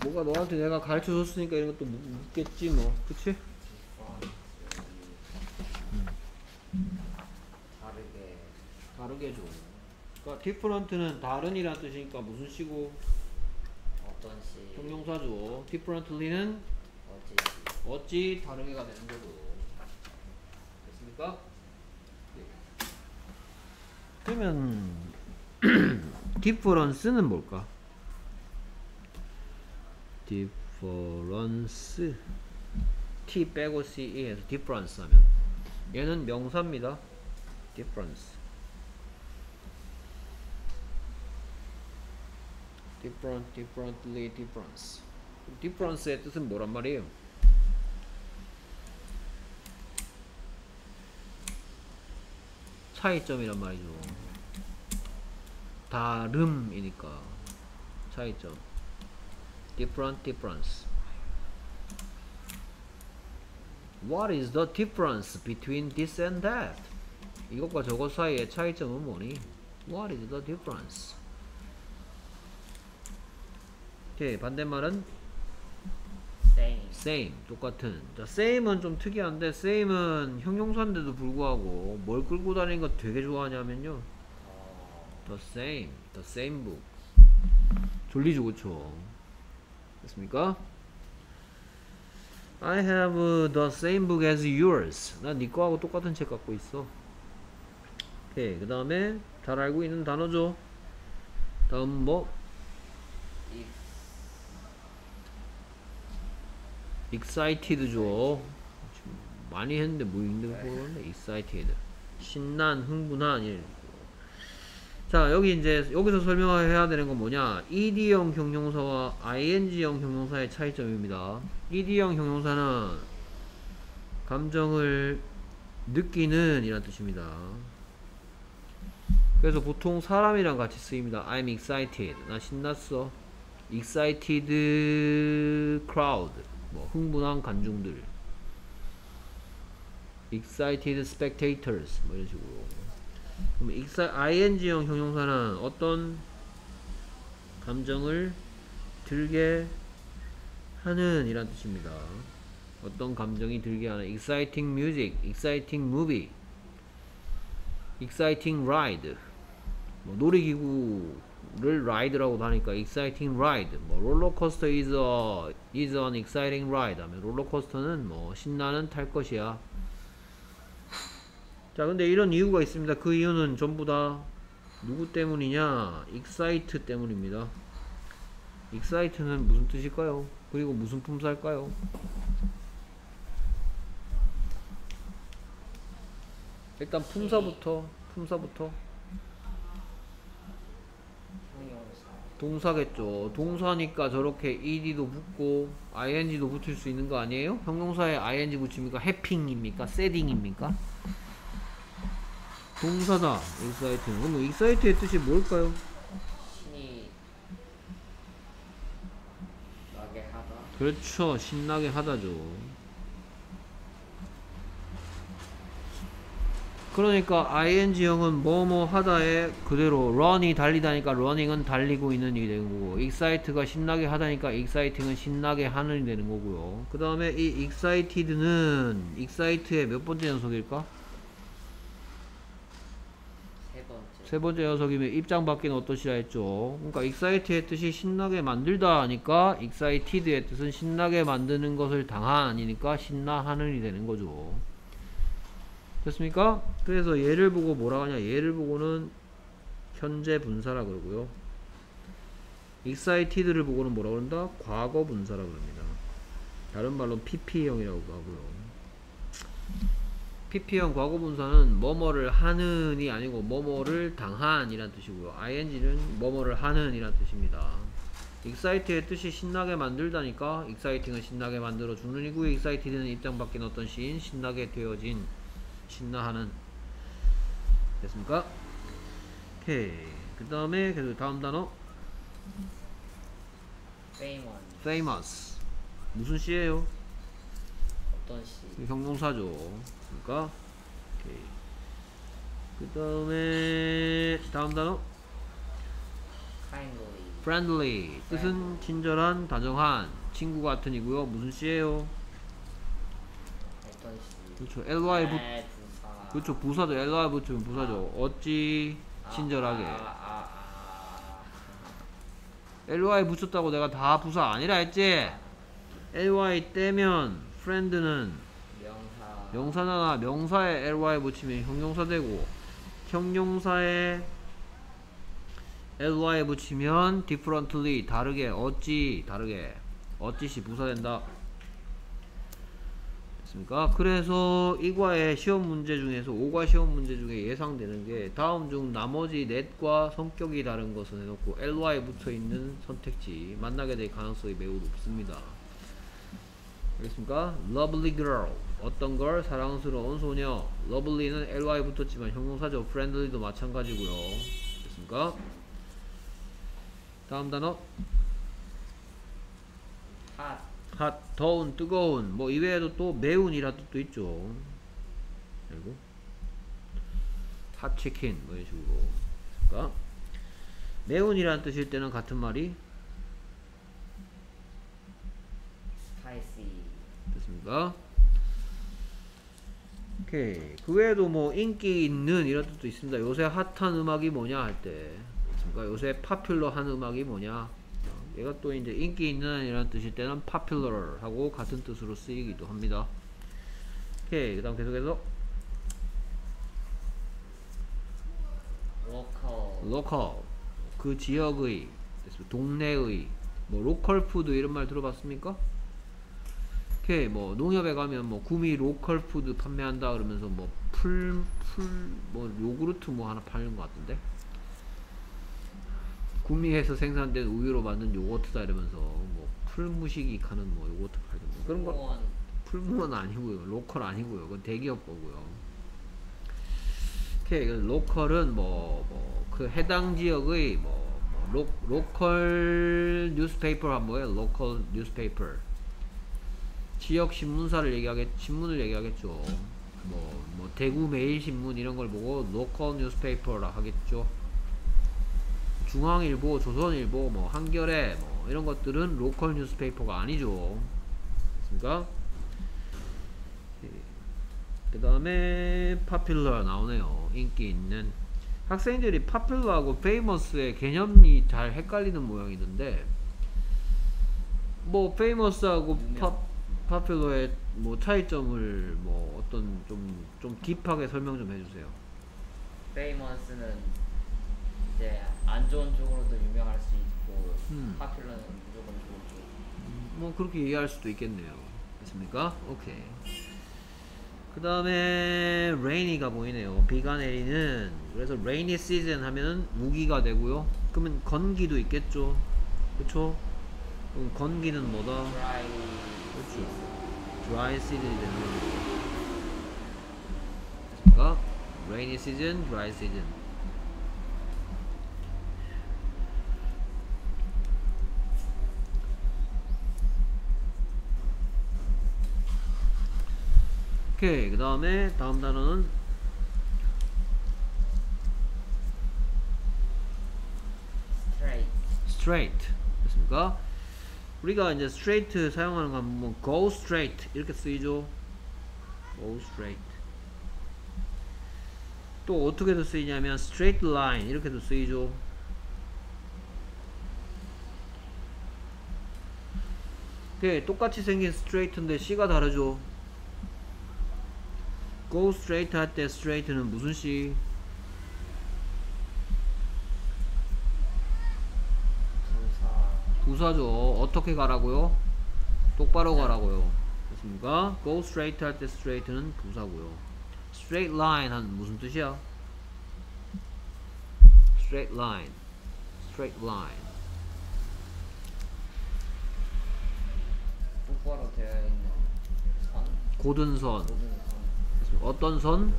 뭐가 너한테 내가 가르쳐 줬으니까 이런 것도 묻- 묻겠지 뭐 그치? 다르게 다르게 줘 그러니까 different는 다른이란 뜻이니까 무슨 시고 어떤 시 형용사죠 differently는 어찌 어찌 다르게가 되는 거고 됐습니까? 네. 그러면 difference는 뭘까? Difference t 빼고 ce에서 difference 하면 얘는 명사입니다 difference different, differently, difference difference의 뜻은 뭐란 말이에요? 차이점이란 말이죠. 다름이니까 차이점. Different difference. What is the difference between this and that? 이것과 저것 사이의 차이점은 뭐니? What is the difference? 오케이 반대말은 same same 똑같은 자 same은 좀 특이한데 same은 형용사인데도 불구하고 뭘 끌고 다니는 거 되게 좋아하냐면요 어, the same the same book 졸리죠 그쵸 됐습니까? I have the same book as yours 난네 거하고 똑같은 책 갖고 있어 오케이 그 다음에 잘 알고 있는 단어죠 다음 뭐 excited죠. 많이 했는데 뭐 있는 거 모르겠네. excited. 신난, 흥분한 일. 자, 여기 이제 여기서 설명해야 되는 건 뭐냐? ed형 형용사와 ing형 형용사의 차이점입니다. ed형 형용사는 감정을 느끼는 이란 뜻입니다. 그래서 보통 사람이랑 같이 쓰입니다. I'm excited. 나 신났어. excited crowd. 뭐 흥분한 관중들. excited spectators. 뭐 이런 식으로. 그럼 exci- ing형 형용사는 어떤 감정을 들게 하는 이란 뜻입니다. 어떤 감정이 들게 하는 exciting music, exciting movie, exciting ride. 뭐 놀이기구를 ride라고 하니까 exciting ride. 뭐 롤러코스터 is a is an exciting ride. 하면 롤러코스터는 뭐 신나는 탈 것이야. 자, 근데 이런 이유가 있습니다. 그 이유는 전부 다 누구 때문이냐? excite 때문입니다. excite는 무슨 뜻일까요? 그리고 무슨 품사일까요? 일단 품사부터 품사부터 동사겠죠. 동사니까 저렇게 ed도 붙고 ing도 붙을 수 있는 거 아니에요? 형용사에 ing 붙입니까? 해핑입니까? 세딩입니까? 동사다. excite는. 그럼 excite의 뜻이 뭘까요? 신이 나게 하다 그렇죠. 신나게 하다죠. 그러니까 ing형은 뭐뭐 하다에 그대로 run이 달리다니까 running은 달리고 있는 일이 되는 거고 excite가 신나게 하다니까 exciting은 신나게 하는 일이 되는 거고요. 그 다음에 이 excited는 excite의 몇 번째 연속일까? 세 번째 녀석이면 입장 밖에는 어떠시라 했죠. 그러니까 excite의 뜻이 신나게 만들다 하니까 excited의 뜻은 신나게 만드는 것을 당한이니까 신나하는이 되는 거죠. 됐습니까? 그래서 얘를 보고 뭐라 하냐? 얘를 보고는 현재 분사라 그러고요. excited를 보고는 뭐라 그런다? 과거 분사라 그럽니다. 다른 말로 pp형이라고 하고요. PP형 과거분사는 뭐뭐를 하는이 아니고 뭐뭐를 당한 이란 뜻이고요. ing는 뭐뭐를 하는 이란 뜻입니다. excite의 뜻이 신나게 만들다니까 exciting은 신나게 만들어 주는 이고 excited는 입장 바뀐 어떤 시인 신나게 되어진 신나하는 됐습니까? 오케이 그 다음에 계속 다음 단어 famous famous 무슨 시예요? 어떤 시 형용사죠. 그러니까 오케이. 그 다음에 다음 단어 kindly friendly 뜻은 친절한, 다정한, 친구 같은 이고요. 무슨 시예요? 어떤 시 그렇죠. ly 붙 네, 부사 그렇죠. 부사죠. ly 붙으면 부사죠. 어찌 아, 친절하게. 아, 아, 아, ly 붙였다고 내가 다 부사 아니라 했지. ly 떼면 friend는 명사 명사나 명사에 ly 붙이면 형용사 되고 형용사에 ly 붙이면 differently 다르게 어찌 다르게 어찌시 부사된다 됐습니까? 그래서 이과의 시험 문제 중에서 5과 시험 문제 중에 예상되는 게 다음 중 나머지 넷과 성격이 다른 것을 해놓고 ly 붙어있는 선택지 만나게 될 가능성이 매우 높습니다 알겠습니까? lovely girl 어떤 걸 사랑스러운 소녀 lovely는 ly 붙었지만 형용사죠. Friendly도 마찬가지고요. 됐습니까? 다음 단어. Hot. Hot. 더운 뜨거운. 뭐 이외에도 또 매운이라 뜻도 있죠. 그리고 hot chicken 뭐 이런 식으로. 그러니까? 매운이라는 뜻일 때는 같은 말이 spicy. 됐습니까? 오케이. 그 외에도 뭐 인기 있는 이런 뜻도 있습니다. 요새 핫한 음악이 뭐냐 할 때. 됐습니까? 요새 파퓰러한 음악이 뭐냐. 어, 얘가 또 이제 인기 있는 이런 뜻일 때는 popular 하고 같은 뜻으로 쓰이기도 합니다. 오케이. 그 다음 계속해서 local local. 그 지역의. 동네의, 뭐 local food 이런 말 들어봤습니까? 오케이 뭐 농협에 가면 뭐 구미 local food 판매한다 그러면서 뭐 풀 풀 뭐 요구르트 뭐 하나 팔는 것 같은데? 구미에서 생산된 우유로 만든 요거트다 이러면서 뭐 풀무식이 가는 뭐 요거트 팔던데 그런 거. 풀무원. 아니고요. local 아니고요. 그건 대기업 거고요. 오케이. 그 local은 뭐 뭐 그 해당 지역의 뭐, 뭐 lo, local newspaper 하면 뭐예요? local newspaper 지역 신문사를 얘기하겠 신문을 얘기하겠죠. 뭐, 뭐 대구 매일 신문 이런 걸 보고 local newspaper라 하겠죠. 중앙일보, 조선일보, 뭐 한겨레 뭐 이런 것들은 local newspaper가 아니죠. 됐습니까? 그 다음에 popular 나오네요. 인기 있는 학생들이 popular하고 famous의 개념이 잘 헷갈리는 모양이던데 뭐 famous하고 유명. 파, 파퓰러의 뭐 차이점을 뭐 어떤 좀 좀 딥하게 설명 좀 해주세요. famous는 이제 안 좋은 쪽으로도 유명할 수 있고 음. popular는 무조건 좋은 쪽뭐 그렇게 이해할 수도 있겠네요. 됐습니까? 오케이. 그 다음에 rainy가 보이네요. 비가 내리는 그래서 rainy season 하면은 우기가 되고요. 그러면 건기도 있겠죠. 그쵸? 그럼 건기는 뭐다? dry 그렇죠. dry season이 되는 거죠. 됐습니까? rainy season, dry season. 오케이. 그 다음에 다음 단어는 straight straight. 됐습니까? 우리가 이제 straight 사용하는 건 뭐 go straight 이렇게 쓰이죠. go straight. 또 어떻게도 쓰이냐면 straight line 이렇게도 쓰이죠. 네, 똑같이 생긴 straight인데 C가 다르죠. go straight 할 때 straight는 무슨 C? 부사 부사죠. 어떻게 가라고요? 똑바로 가라고요. 됐습니까? go straight 할 때 straight는 부사고요. straight line 한 무슨 뜻이야? straight line straight line 똑바로 되어 있는 선, 고든 선 모든 선, 어떤 선?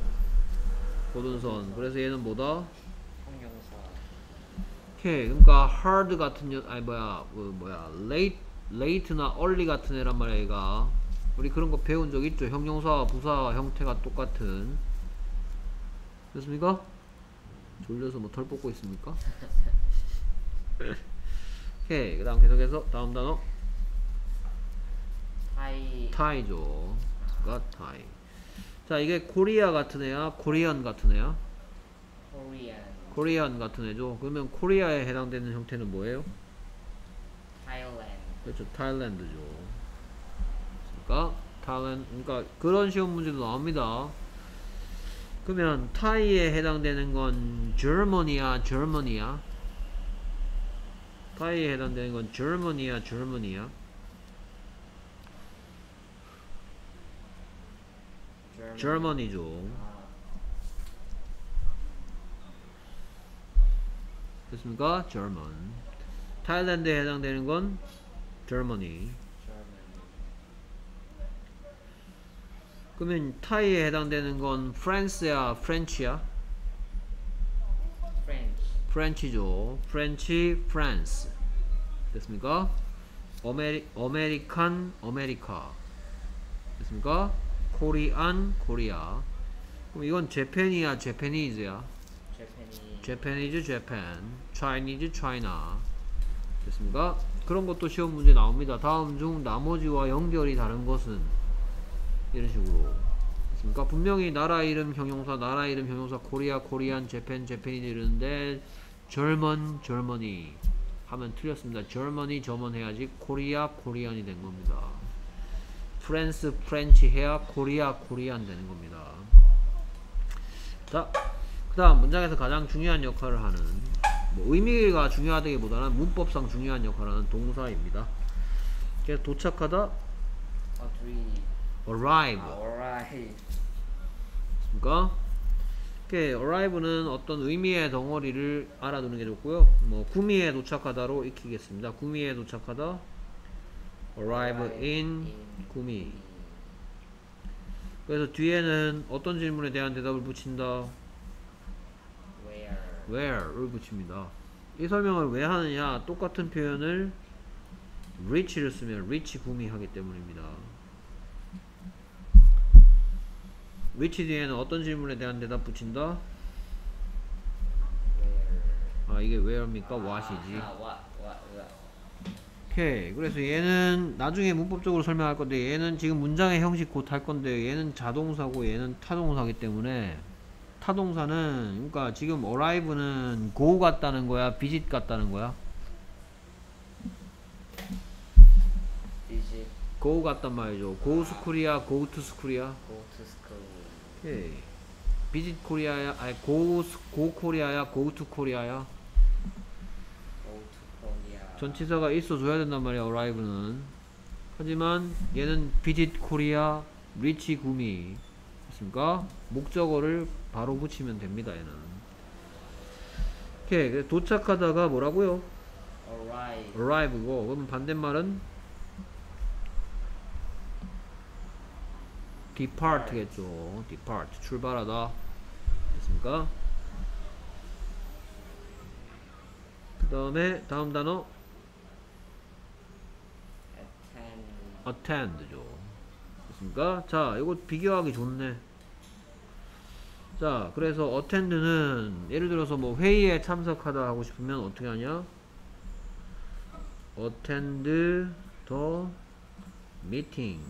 고든 선 그래서 얘는 뭐다? 오케이 그러니까 hard 같은 여 아니 뭐야 그 뭐야 late late나 early 같은 애란 말이야 얘가. 우리 그런 거 배운 적 있죠? 형용사와 부사 형태가 똑같은. 됐습니까? 졸려서 뭐 털 뽑고 있습니까? 오케이 그 다음 계속해서 다음 단어. 타이, 타이죠. 가 타이 자 이게 코리아 같은 애야? 코리안 같은 애야? 코리안, 코리안 같은 애죠 그러면 코리아에 해당되는 형태는 뭐예요? 타일랜드, 그렇죠. 타일랜드죠. 그러니까 타일랜드 그러니까 그런 시험 문제도 나옵니다. 그러면 타이에 해당되는 건 Germany야, Germany야. 타이에 해당되는 건 Germany야, Germany야. German. Germany죠. 됐습니까? German. Thailand에 해당되는 건 Germany. German, 그러면 Thai에 해당되는 건 France야, French야? French, French죠. French, France. 됐습니까? Ameri, American, America. 됐습니까? Korean, Korea. 그럼 이건 재팬이야, 재패니즈야. Japanese, 재패니즈, 재팬. 차이니즈, 차이나. 됐습니까? 그런 것도 시험 문제 나옵니다. 다음 중 나머지와 연결이 다른 것은 이런 식으로. 됐습니까? 분명히 나라 이름 형용사, 나라 이름 형용사, Korea, Korean, Japan, Japanese 이러는데 German, Germany 하면 틀렸습니다. Germany, German 해야지 Korea, Korean이 된 겁니다. 프랑스, French 해야 Korea, Korean 되는 겁니다. 자, 그 다음 문장에서 가장 중요한 역할을 하는 뭐 의미가 중요하다기보다는 문법상 중요한 역할을 하는 동사입니다. 그래서 도착하다 arrive 아, alright, 그러니까 이렇게 arrive는 어떤 의미의 덩어리를 알아두는 게 좋고요. 뭐 구미에 도착하다로 익히겠습니다. 구미에 도착하다 arrive in 구미. 그래서 뒤에는 어떤 질문에 대한 대답을 붙인다. Where, where를 붙입니다. 이 설명을 왜 하느냐? 똑같은 표현을 reach를 쓰면 reach 구미하기 때문입니다. reach 뒤에는 어떤 질문에 대한 대답 붙인다? 아 이게 where입니까? what이지. 아, what, what, what, 오케이. 그래서 얘는 나중에 문법적으로 설명할 건데 얘는 지금 문장의 형식 곧 할 건데 얘는 자동사고 얘는 타동사기 때문에 타동사는 그러니까 지금 arrive는 go 같다는 거야, visit 같다는 거야. visit, go 같단 말이죠. go school이야, go to school이야. go to school, 오케이. visit 코리아야, 아니 go go 코리아야, go to 코리아야. go to Korea, 전치사가 있어 줘야 된단 말이야, arrive는. 하지만 얘는 visit 코리아, reach 구미. 됐습니까? 목적어를 바로 붙이면 됩니다, 얘는. 오케이. 도착하다가 뭐라고요? arrive, arrive고, 그러면 반대말은 depart겠죠. depart. 출발하다. 됐습니까? 그 다음에 다음 단어 attend, attend죠. 됐습니까? 자, 이거 비교하기 좋네. 자, 그래서 attend는 예를 들어서 뭐 회의에 참석하다 하고 싶으면 어떻게 하냐? attend the meeting.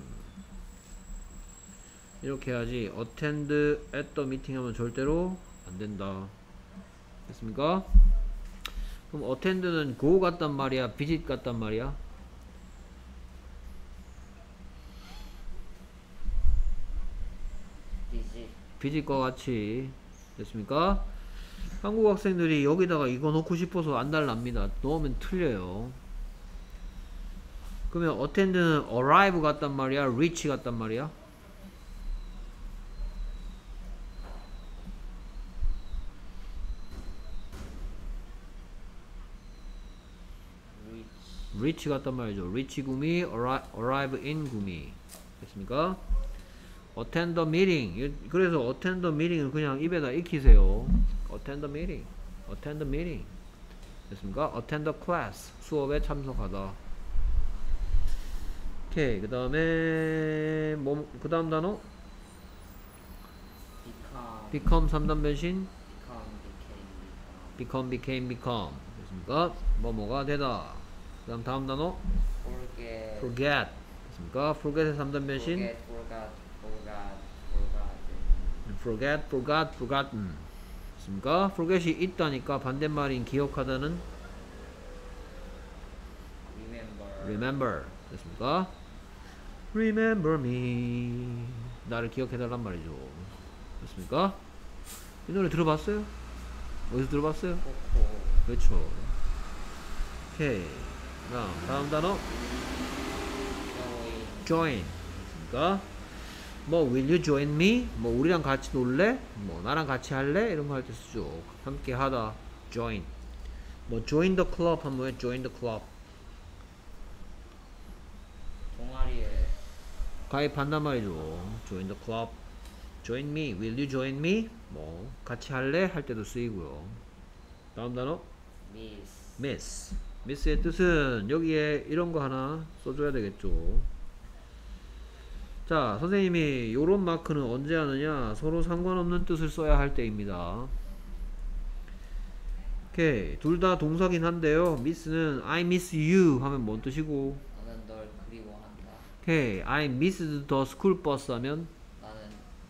이렇게 해야지 attend at the meeting 하면 절대로 안 된다. 됐습니까? 그럼 attend는 go 같단 말이야, visit 같단 말이야? 비지과 같이 됐습니까? 한국 학생들이 여기다가 이거 놓고 싶어서 안달납니다. 넣으면 틀려요. 그러면 attend는 arrive 같단 말이야? reach 같단 말이야? 리치 같단 말이죠. 리치 구미, arrive in 구미. 됐습니까? Attend the meeting. 이- 그래서 attend the meeting을 그냥 입에다 익히세요. attend the meeting. attend the meeting. 됐습니까? attend the class. 수업에 참석하다. 오케이. 그 다음에, 뭐, 그 다음 단어? become become 3단 변신. become became become. 됐습니까? 뭐뭐가 되다. 그 다음 다음 단어? forget forget. 됐습니까? forget의 3단 변신. forget forgot forget, forgot, forgotten. 됐습니까? forget이 있다니까 반대말인 기억하다는 remember remember. 됐습니까? remember me. 나를 기억해달란 말이죠. 됐습니까? 이 노래 들어봤어요? 어디서 들어봤어요? 그렇죠. 오케이. 다음, 다음 단어? join join. 됐습니까? 뭐 will you join me? 뭐 우리랑 같이 놀래? 뭐 나랑 같이 할래? 이런 거 할때 쓰죠. 함께 하다. join. 뭐 join the club 하면 왜 join the club? 동아리에 가입한단 말이죠. join the club. join me. will you join me? 뭐 같이 할래? 할 때도 쓰이고요. 다음 단어 miss miss. miss의 뜻은 여기에 이런 거 하나 써줘야 되겠죠. 자, 선생님이 요런 마크는 언제 하느냐? 서로 상관없는 뜻을 써야 할 때입니다. 오케이. 둘 다 동사긴 한데요. miss는 I miss you 하면 뭔 뜻이고, 나는 널 그리워한다 오케이. I missed the school bus 하면, 나는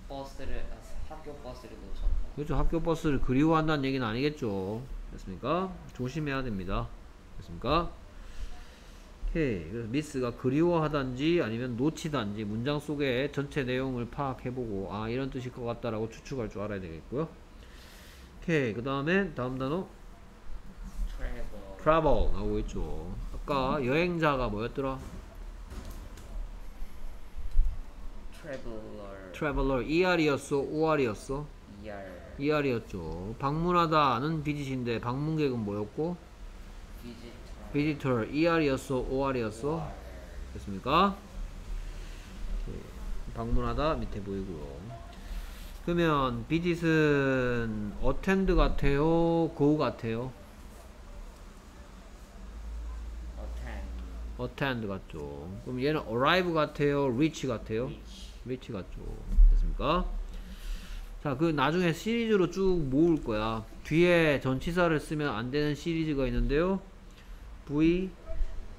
버스를 아, 학교 버스를 놓쳤다 그렇죠. 학교 버스를 그리워한다는 얘기는 아니겠죠. 됐습니까? 조심해야 됩니다. 됐습니까? 오케이. 그래서 미스가 그리워하단지 아니면 놓치단지 문장 속의 전체 내용을 파악해보고 아 이런 뜻일 것 같다라고 추측할 줄 알아야 되겠고요. 오케이. 그 다음에 다음 단어 travel 나오고 있죠. 아까 여행자가 뭐였더라? traveler traveler ER이었어? OR이었어? ER ER이었죠. 방문하다는 비짓인데 방문객은 뭐였고? Visitor visitor ER이었어? OR이었어? 됐습니까? 네, 방문하다 밑에 보이고요. 그러면 visit은 attend 같아요? go 같아요? attend attend 같죠. 그럼 얘는 arrive 같아요? reach 같아요? reach 같죠. 됐습니까? 자, 그 나중에 시리즈로 쭉 모을 거야. 뒤에 전치사를 쓰면 안 되는 시리즈가 있는데요. V,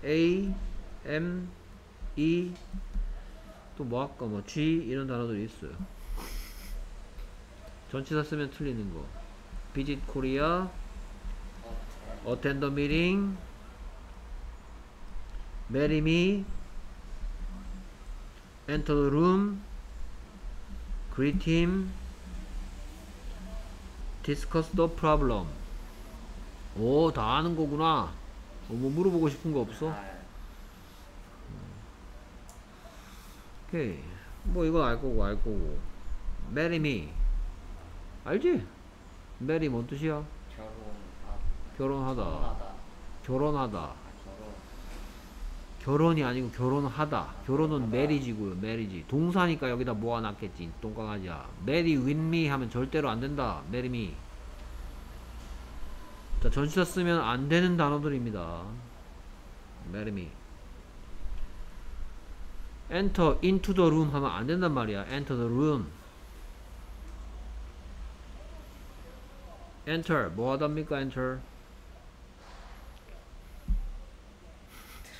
A, M, E, 또 뭐 할까, 뭐 G 이런 단어들이 있어요. 전치사 쓰면 틀리는 거. visit Korea, attend the meeting, marry me, enter the room, greet him, discuss the problem. 오, 다 아는 거구나. 어, 뭐 물어보고 싶은 거 없어? 알 오케이. 뭐 이거 알 거고 알 거고. marry me. 알지? marry 뭔 뜻이야? 결혼 결혼하다. 결혼하다 결혼하다. 아, 결혼 결혼이 아니고 결혼하다. 결혼은 메리지고요. 메리지. 동사니까 여기다 모아놨겠지. 똥강아지야. marry with me 하면 절대로 안 된다. marry me. 자, 전치사 쓰면 안 되는 단어들입니다. me. enter into the room 하면 안 된단 말이야. enter the room. enter 뭐 하답니까? enter.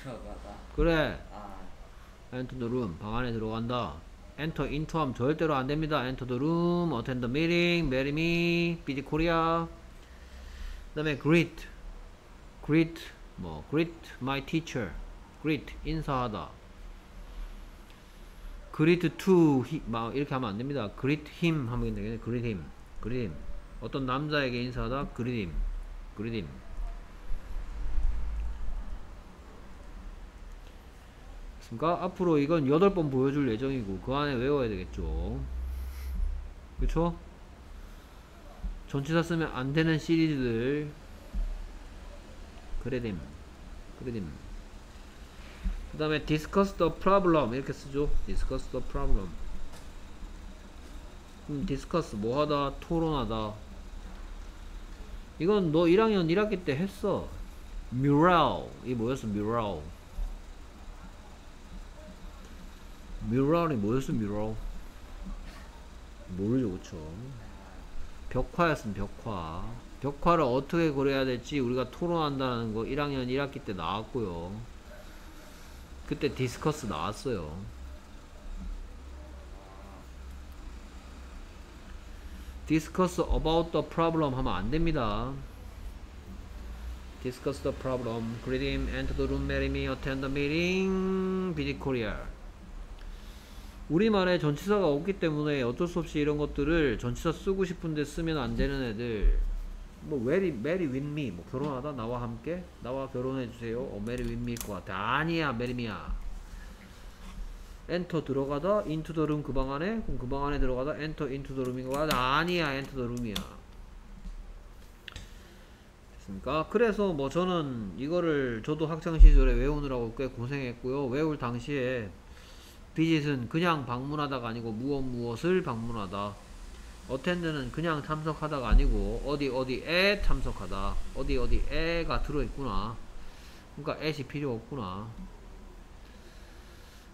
들어가다 그래. 아 enter the room 방 안에 들어간다 enter into 하면 절대로 안 됩니다 enter the room attend the meeting marry me visit Korea 그 다음에 greet greet 뭐 greet my teacher greet 인사하다 greet to he, 막 이렇게 하면 안 됩니다 greet him 하면 되겠네 greet him greet him 어떤 남자에게 인사하다 greet him greet him 됐습니까? 앞으로 이건 8번 보여줄 예정이고 그 안에 외워야 되겠죠 그쵸? 전치사 쓰면 안 되는 시리즈들 그래 됨 그래 됨 그 다음에 discuss the problem 이렇게 쓰죠 discuss the problem 음, discuss 뭐 하다 토론하다 이건 너 1학년 1학기 때 했어 mural 이 뭐였어 mural mural이 뭐였어 mural 모르죠 그쵸 벽화였으면 벽화 벽화를 어떻게 그려야 될지 우리가 토론한다는 거 1학년 1학기 때 나왔고요 그때 디스커스 나왔어요 discuss about the problem 하면 안 됩니다. discuss the problem. greet him, enter the room, marry me, attend the meeting, visit Korea. 우리말에 전치사가 없기 때문에 어쩔 수 없이 이런 것들을 전치사 쓰고 싶은데 쓰면 안 되는 애들. 뭐 marry with me. 뭐 결혼하다? 나와 함께? 나와 결혼해 주세요. 어 with me일 것 같아. 아니야 me야. 엔터 들어가다? the room 그방 안에? 그럼 그 방 안에 들어가다? into the room인 거 같아. 아니야 the room이야. 됐습니까? 그래서 뭐 저는 이거를 저도 학창 시절에 외우느라고 꽤 고생했고요. 외울 당시에 비짓은 그냥 방문하다가 아니고 무엇 무엇을 방문하다. 어텐드는 그냥 참석하다가 아니고 어디 어디에 참석하다. 어디 어디에가 들어있구나. 그러니까 at이 필요 없구나.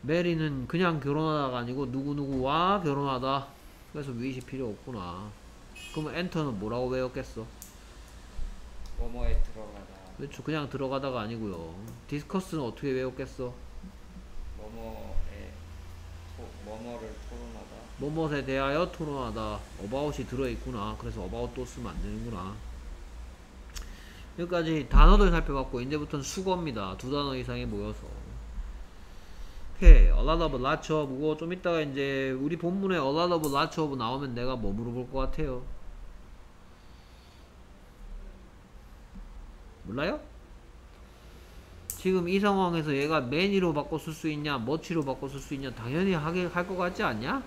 메리는 그냥 결혼하다가 아니고 누구누구와 결혼하다. 그래서 위시 필요 없구나. 그러면 엔터는 뭐라고 외웠겠어? 뭐뭐에 들어가다. 그렇죠. 그냥 들어가다가 아니고요. 디스커스는 어떻게 외웠겠어? 뭐뭐에 토, 뭐뭐를 토론하다. 뭐뭇에 대하여 토론하다. about이 들어있구나. 그래서 about 또 쓰면 안 되는구나. 여기까지 단어들 살펴봤고 이제부터는 수거입니다. 두 단어 이상이 모여서. 오케이. A lot of lots of 고 좀 이따가 이제 우리 본문에 a lot of lots of 나오면 내가 뭐 물어볼 것 같아요? 몰라요? 지금 이 상황에서 얘가 many로 바꿔 쓸 수 있냐 much로 바꿔 쓸 수 있냐 당연히 하게 할 것 같지 않냐?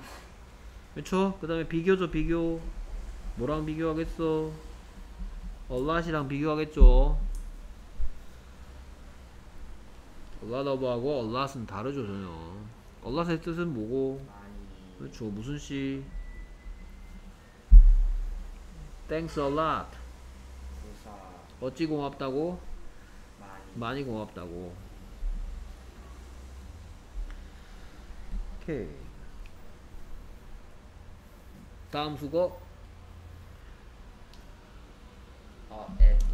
그렇죠? 그 다음에 비교죠 비교. 뭐랑 비교하겠어? lot이랑 비교하겠죠. a lot은 다르죠 전혀. lot의 뜻은 뭐고? 그렇죠. 무슨 시 thanks a lot. 어찌 고맙다고 많이 고맙다고. 오케이. 다음 수거 어 at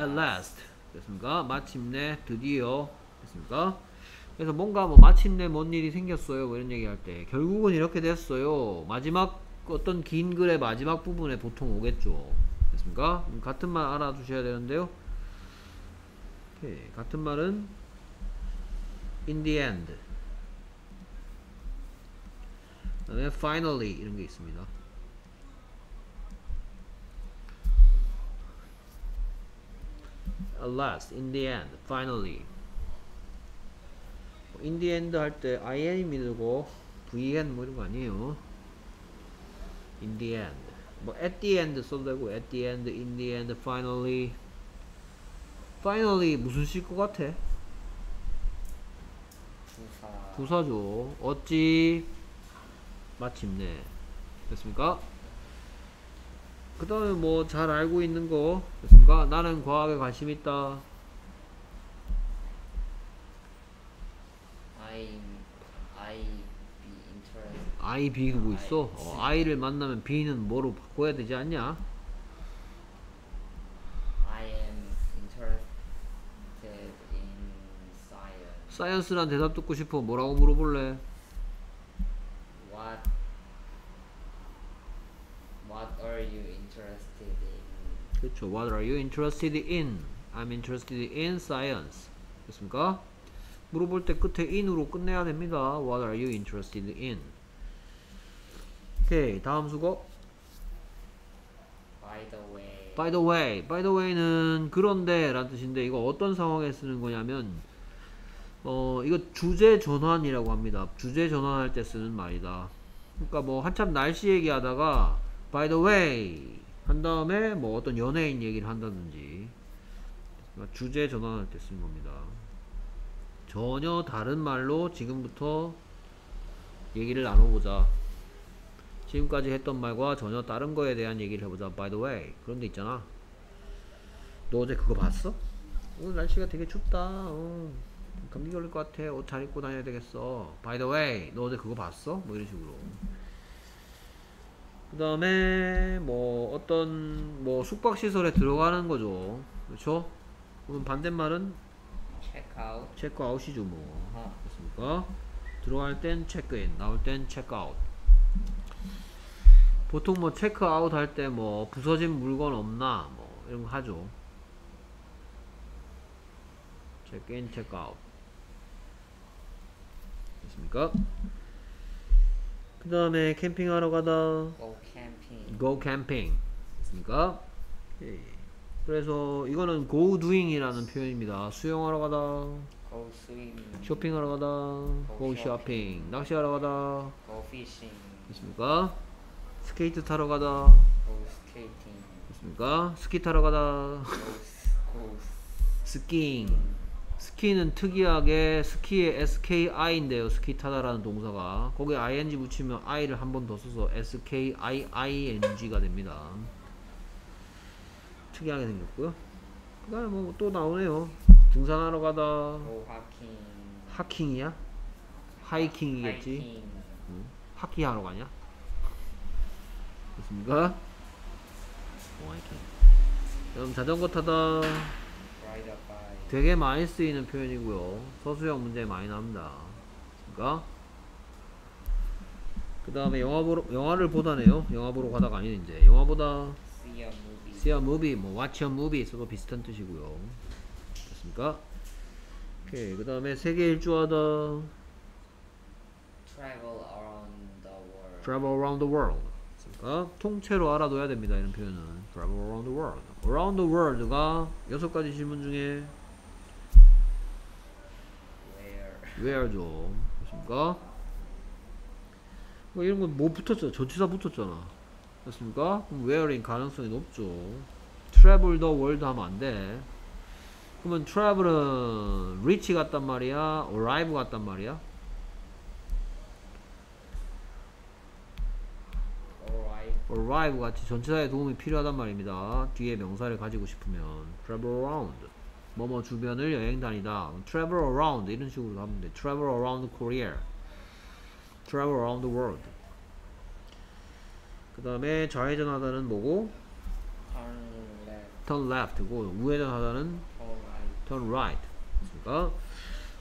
at last. 됐습니까? 마침내 드디어 됐습니까? 그래서 뭔가 뭐 마침내 뭔 일이 생겼어요? 뭐 이런 얘기 할 때. 결국은 이렇게 됐어요. 마지막 어떤 긴 글의 마지막 부분에 보통 오겠죠. 됐습니까? 음, 같은 말 알아두셔야 되는데요 오케이. 같은 말은 in the end 그다음에 finally 이런 게 있습니다 at last, in the end, finally. in the end 할 때 in 믿고 vn 뭐 이런 거 아니에요. in the end. 뭐 at the end 써도 되고 at the end, in the end, finally. Finally 무슨 시일 것 같아? 부사 부사죠. 어찌 마침내 됐습니까? 그 다음에 뭐 잘 알고 있는 거 됐습니까? 나는 과학에 관심 있다. I'm I be interested I, B 그거 있어? 어, I를 만나면 B는 뭐로 바꿔야 되지 않냐? 사이언스란 대답 듣고 싶어. 뭐라고 물어볼래? What What are you interested in? 그렇죠. What are you interested in? I'm interested in science. 됐습니까? 물어볼 때 끝에 in으로 끝내야 됩니다. What are you interested in? 오케이. 다음 수고. By the way By the way. By the way는 그런데 라는 뜻인데 이거 어떤 상황에 쓰는 거냐면 어 이거 주제 전환이라고 합니다. 주제 전환할 때 쓰는 말이다. 그러니까 뭐 한참 날씨 얘기하다가 by the way 한 다음에 뭐 어떤 연예인 얘기를 한다든지 그러니까 주제 전환할 때 쓰는 겁니다. 전혀 다른 말로 지금부터 얘기를 나눠보자. 지금까지 했던 말과 전혀 다른 거에 대한 얘기를 해보자. By the way, 그런 데 있잖아. 너 어제 그거 봤어? 오늘 날씨가 되게 춥다. 어, 감기 걸릴 것 같아. 옷 잘 입고 다녀야 되겠어. By the way, 너 어제 그거 봤어? 뭐 이런 식으로. 그 다음에 뭐 어떤 뭐 숙박시설에 들어가는 거죠. 그렇죠? 그럼 반대말은 체크아웃 체크아웃이죠 뭐. 어. 됐습니까? 들어갈 땐 체크인, 나올 땐 체크아웃. 보통 뭐 체크아웃 할 때 뭐 부서진 물건 없나 뭐 이런 거 하죠. 체크인, 체크아웃. 됐습니까? 그 다음에 캠핑하러 가다. go camping go camping. 됐습니까? 오케이. 그래서 이거는 go doing이라는 표현입니다. 수영하러 가다. go swimming 쇼핑하러 가다 go shopping 낚시하러 가다 go fishing 됐습니까? 스케이트 타러 가다 go skating 됐습니까? 스키 타러 가다 go go skiing 스키는 특이하게 스키의 SKI인데요. 스키 타다라는 동사가 거기에 ing 붙이면 i를 한 번 더 써서 SKIING가 됩니다. 특이하게 생겼고요. 그 다음에 뭐 또 나오네요. 등산하러 가다. hiking 하킹이야? 하이킹이겠지? hiking 하키 하러 가냐? 됐습니까? 오, 하이킹. 그럼 자전거 타다 되게 많이 쓰이는 표현이고요. 서술형 문제에 많이 나옵니다. 그러니까 그 다음에 영화 보러 영화를 보다네요. 영화 보러 가다가 아닌 이제 영화 보다 see a movie see a movie, 뭐 watch a movie 써도 비슷한 뜻이고요. 됐습니까? 오케이. 그 다음에 세계 일주하다 travel around the world travel around the world. 그러니까 통째로 알아둬야 됩니다. 이런 표현은 travel around the world. around the world가 여섯 가지 질문 중에 where where죠. 그렇습니까? 뭐 이런 건 뭐 붙었죠? 전치사 붙었잖아. 됐습니까? 그럼 where인 가능성이 높죠. travel the world 하면 안 돼. 그러면 travel은 reach 같단 말이야? arrive 같단 말이야? arrive 같이 전치사의 도움이 필요하단 말입니다. 뒤에 명사를 가지고 싶으면 travel around 뭐뭐 주변을 여행 다니다 travel around 이런 식으로 하면 돼. travel around Korea travel around the world 그 다음에 좌회전하다는 뭐고 turn left turn left고 우회전하다는 turn right turn right 그러니까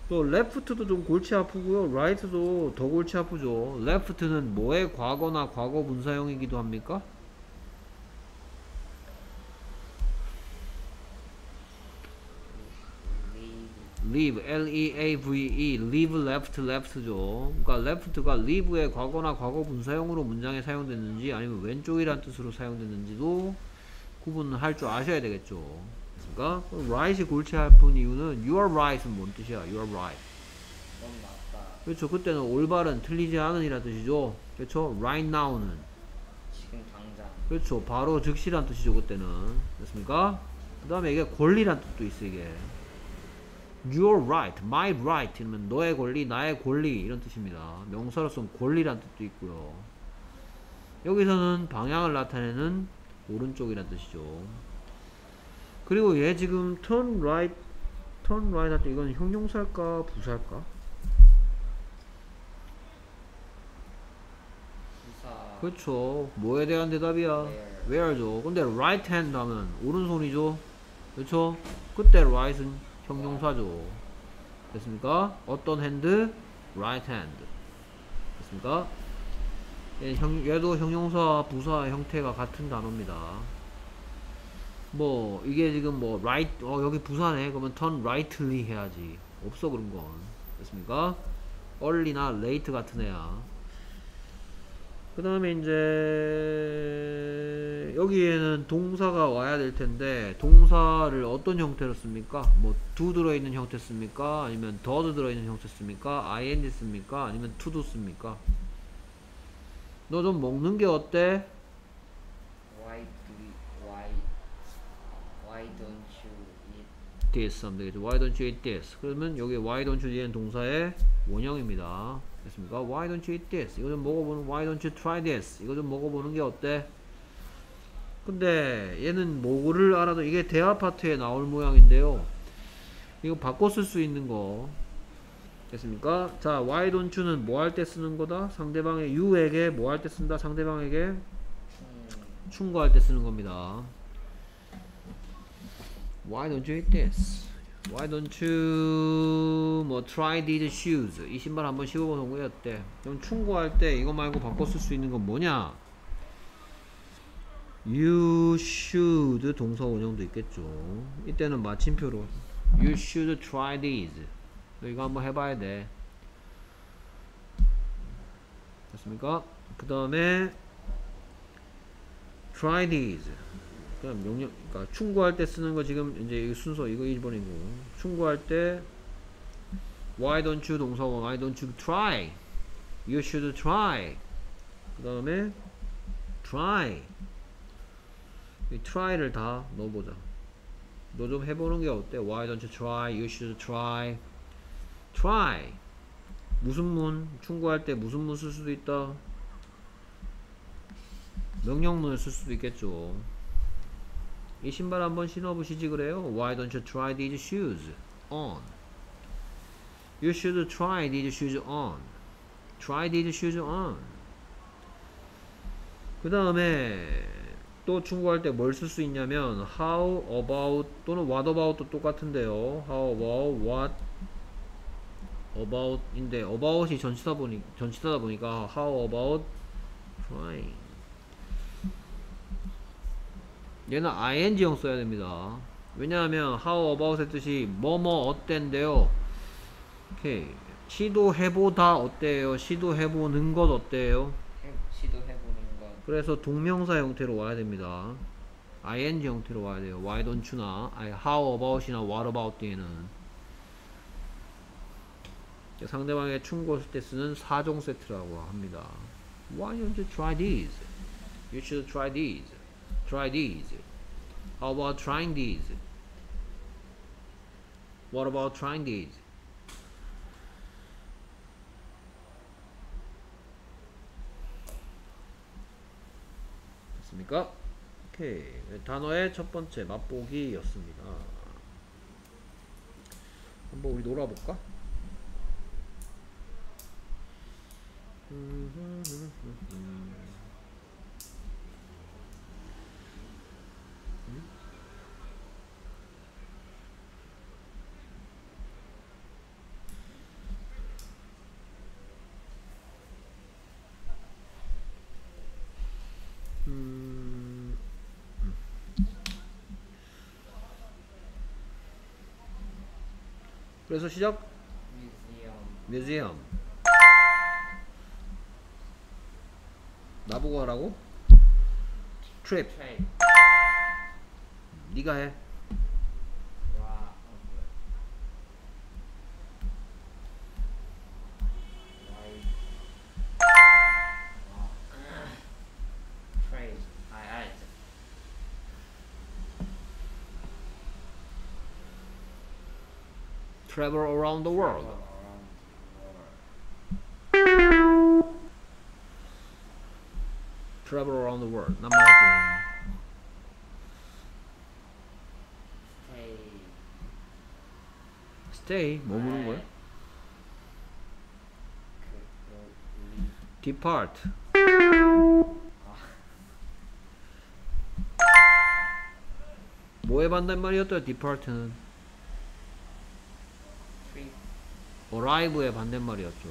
또 left도 좀 골치 아프고요 right도 더 골치 아프죠 left는 뭐의 과거나 과거 분사형이기도 합니까? Leave leave, L-E-A-V-E, leave left, left죠. 그러니까 left가 leave의 과거나 과거 분사형으로 문장에 사용됐는지 아니면 왼쪽이란 뜻으로 사용됐는지도 구분할 줄 아셔야 되겠죠. 그러니까 right이 골치 아픈 이유는 you are right은 뭔 뜻이야? you are right. 그렇죠. 그때는 올바른, 틀리지 않은 이란 뜻이죠. 그렇죠. right now는 지금 당장 그렇죠. 바로 즉시란 뜻이죠. 그때는 됐습니까? 그 다음에 이게 권리란 뜻도 있어 이게. Your right, my right 이러면 너의 권리, 나의 권리 이런 뜻입니다. 명사로서는 권리란 뜻도 있고요. 여기서는 방향을 나타내는 오른쪽이란 뜻이죠. 그리고 얘 지금 turn right, turn right 할 때 이건 형용사일까 부사일까? 부사 그렇죠. 뭐에 대한 대답이야? where where죠. 근데 right hand 하면 오른손이죠. 그렇죠? 그때 right은 형용사죠. 됐습니까? 어떤 hand? right hand. 됐습니까? 얘 형, 얘도 형용사, 부사 형태가 같은 단어입니다. 뭐 이게 지금 뭐 right 어 여기 부사네 그러면 turn rightly 해야지 없어 그런 건 됐습니까? early나 late 같은 애야 그 다음에 이제 여기에는 동사가 와야 될 텐데 동사를 어떤 형태로 씁니까? 뭐 do 들어있는 형태 씁니까? 아니면 does 들어있는 형태 씁니까? ing 씁니까? 아니면 to도 씁니까? 너 좀 먹는 게 어때? why do you, why why don't you eat this 하면 되겠죠. Why don't you eat this? 그러면 여기 why don't you 뒤에는 동사의 원형입니다. 됐습니까? Why don't you eat this? 이거 좀 먹어보는 Why don't you try this? 이거 좀 먹어보는 게 어때? 근데 얘는 뭐를 알아도 이게 대화 파트에 나올 모양인데요. 이거 바꿔 쓸 수 있는 거 됐습니까? 자, why don't you는 뭐 할 때 쓰는 거다? 상대방의 you에게 뭐 할 때 쓴다? 상대방에게 음, 충고할 때 쓰는 겁니다. Why don't you eat this? Why don't you 뭐 try these shoes? 이 신발 한번 신어보는 거 어때? 그럼 충고할 때 이거 말고 바꿔 쓸 수 있는 건 뭐냐? You should 동사 원형도 있겠죠. 이때는 마침표로 You should try these. 너 이거 한번 해봐야 돼. 됐습니까? 그 다음에 try these. 그럼 명령, 그러니까 충고할 때 쓰는 거 지금 이제 이 순서 이거 1번이고 충고할 때 why don't you 동사원 why don't you try? You should try. 그 다음에 try. 이 try를 다 넣어보자. 너 좀 해보는 게 어때? Why don't you try? You should try. Try. 무슨 문? 충고할 때 무슨 문 쓸 수도 있다. 명령문을 쓸 수도 있겠죠. 이 신발 한번 신어보시지 그래요? Why don't you try these shoes on? You should try these shoes on. Try these shoes on. 그 다음에 또 충고할 때 뭘 쓸 수 있냐면 how about 또는 what about도 똑같은데요. how about what about인데 about이 전치사 보니 전치사다 보니까 how about trying 얘는 ing형 써야 됩니다. 왜냐하면 how about의 뜻이 뭐뭐 어땐데요. 오케이 시도해보다 어때요? 시도해보는 것 어때요? 해, 시도해보는 건 그래서 동명사 형태로 와야 됩니다. ing 형태로 와야 돼요. Why don't you나 아니, how about이나 what about 뒤에는 상대방의 충고할 때 쓰는 사종 세트라고 합니다. Why don't you try these? You should try these. Try these. How about trying these? What about trying these? 됐습니까? 단어의 첫 번째 맛보기였습니다. 한번 우리 놀아볼까? 음, 그래서 시작. 뮤지엄 나보고 하라고? 트립 네가 해 travel around the world travel around the world 난 말했지 stay 뭐 묻는 거야? depart 뭐에 반대말이었더라 depart는 arrive의 반대말이었죠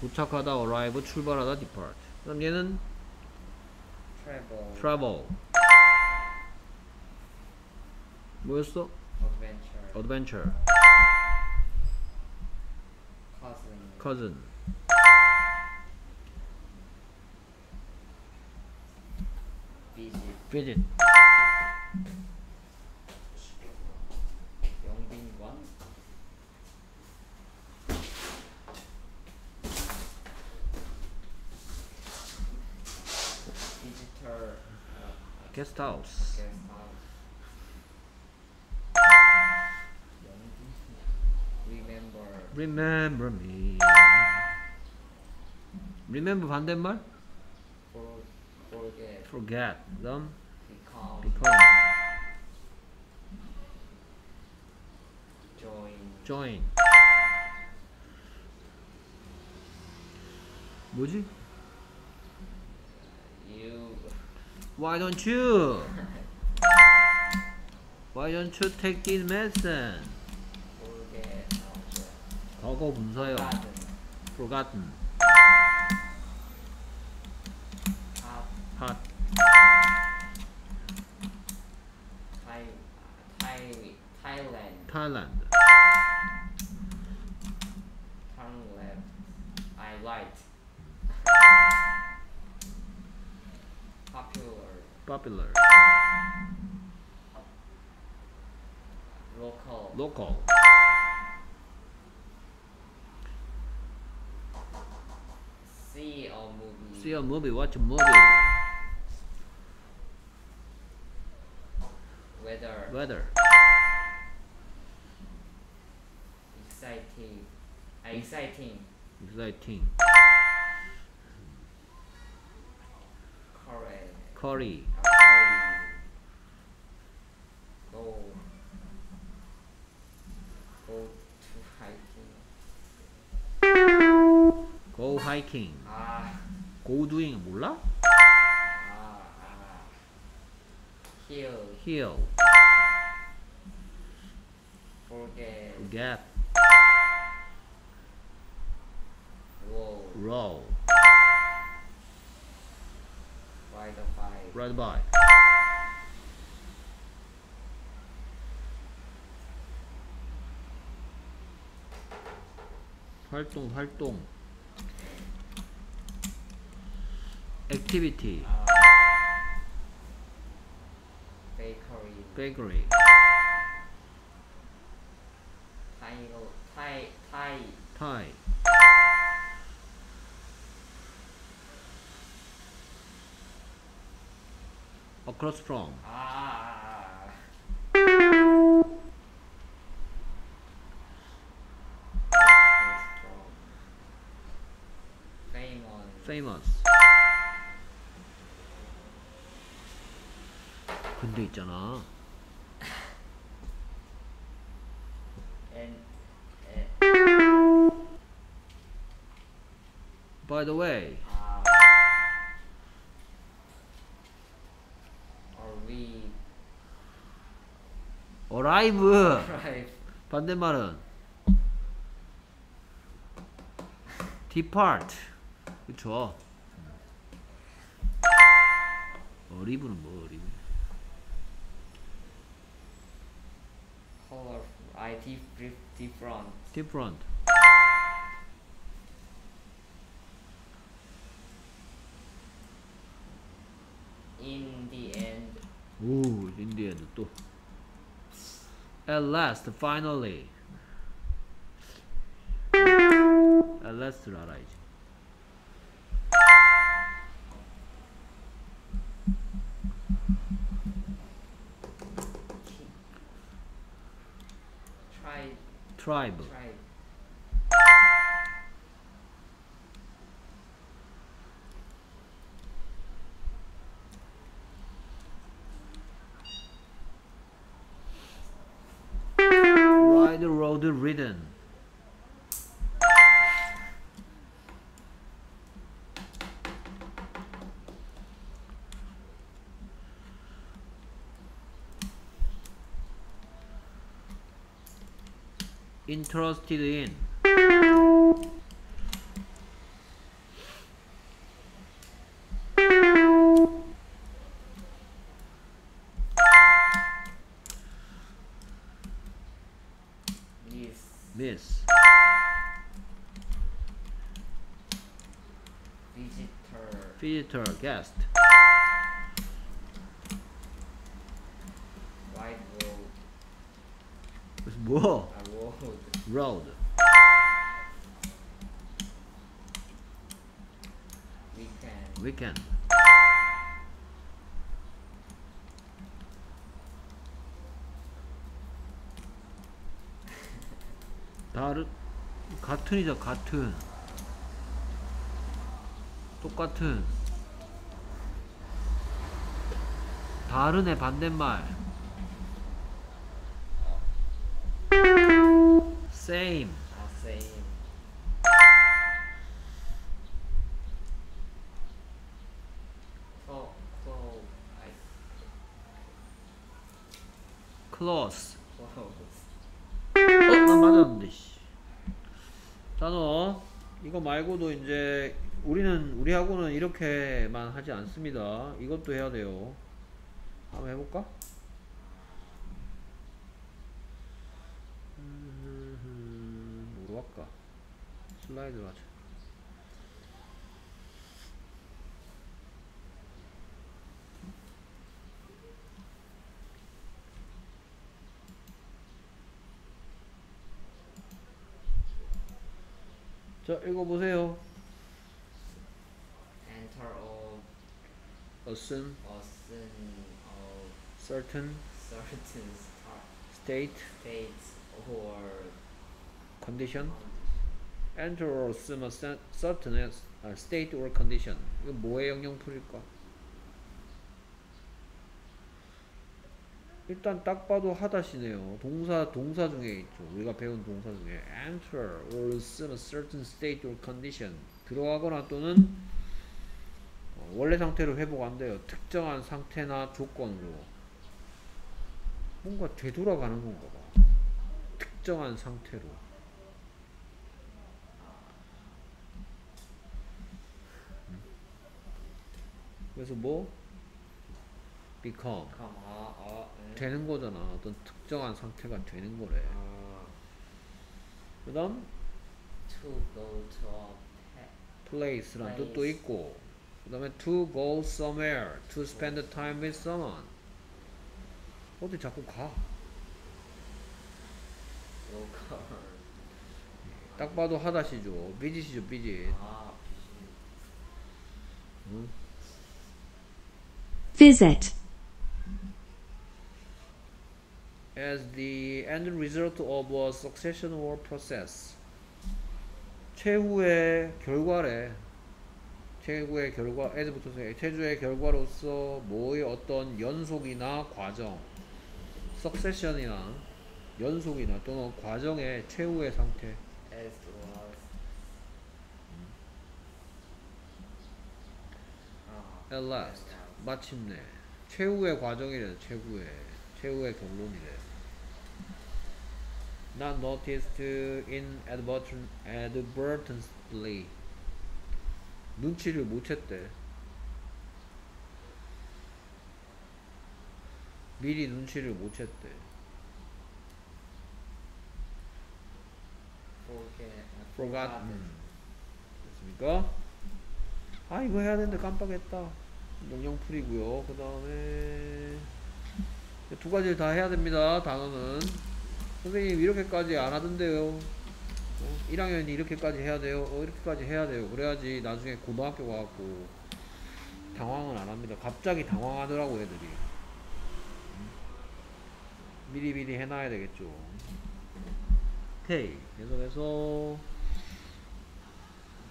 도착하다 arrive 출발하다 depart 그럼 얘는 트래블 travel 뭐였어? 어드벤처 adventure 커슨 cousin 비짓 visit guest house 게스트하우스 Remember me. Remember 반대말? For, forget. Forget. 그다음 Become. become. Join. join. 뭐지? You. Why don't you? Why don't you take this medicine? Forget. 어, 과거 분사요. Forgotten. Forgotten. Hot. Hot. Thai. Thai. Thailand. Thailand. Turn left. I right. Popular. Local. Local. See a movie. See a movie. Watch a movie. Weather. Weather. Exciting. Exciting. Exciting. Correct. Curry. Go. Go to hiking. Go hiking. 아, Go doing 몰라? 아, 아. Heal. Heal. Forget. Forget. Roll. Roll. Ride a bike. Ride by. 활동 활동. Activity. 아. Bakery. Bakery. 타이거. 타 Across from. 아. Famous. Famous. 근데 있잖아. And. and By the way, Right? 반대말은 depart. 그쵸? 어 리브는 뭐 어리브? Colorful. I dif- different. different. In the end. 오, 인디언드 또. At last, finally. At last를 알아야지. Try. Tribe. Ridden. Interested in. Guest. Wide road. 그래서 뭐? A road. Road. Weekend. Weekend. 다르 같은이죠 같은 똑같은 다른의 반대말. Same. 아 same. Close close I close. Close. 어? 난 맞았는데 씨. 단어 이거 말고도 이제 우리는 우리하고는 이렇게만 하지 않습니다. 이것도 해야 돼요 자 읽어보세요 enter or assume assume of certain certain star state states or condition enter or assume a cer- certain as- uh, state or condition 이거 뭐의 영영풀일까? 일단 딱 봐도 하다시네요. 동사 동사 중에 있죠. 우리가 배운 동사 중에 enter or a certain state or condition. 들어가거나 또는 어, 원래 상태로 회복 안 돼요. 특정한 상태나 조건으로. 뭔가 되돌아가는 건가 봐. 특정한 상태로. 그래서 뭐? become. come 아, 아, 응. 되는 거잖아 어떤 특정한 상태가 되는 거래 아, 그 다음 to go to a place란 뜻도 Place. 있고 그 다음에 to go somewhere to spend time with someone 어디 자꾸 가 딱 봐도 하다시죠 비짓이죠 비짓 아 응? visit, as the end result of a succession or process. 최후의 결과래. 최후의 결과, as부터 세. 최후의 결과로서 뭐의 어떤 연속이나 과정, succession이나 연속이나 또는 과정의 최후의 상태. as was 아 at last. 마침내. 최후의 과정이래, 최후의. 최후의 결론이래. Not noticed inadvertent, advertently. 눈치를 못 챘대. 미리 눈치를 못 챘대. forget forgotten. 됐습니까? 아, 이거 해야 되는데 깜빡했다. 영영풀이고요. 그 다음에 두 가지를 다 해야 됩니다. 단어는 선생님 이렇게까지 안 하던데요. 어? 1학년이 이렇게까지 해야 돼요. 어, 이렇게까지 해야 돼요. 그래야지 나중에 고등학교 가갖고 당황은 안 합니다. 갑자기 당황하더라고 애들이. 음. 미리미리 해놔야 되겠죠. 오케이. 계속해서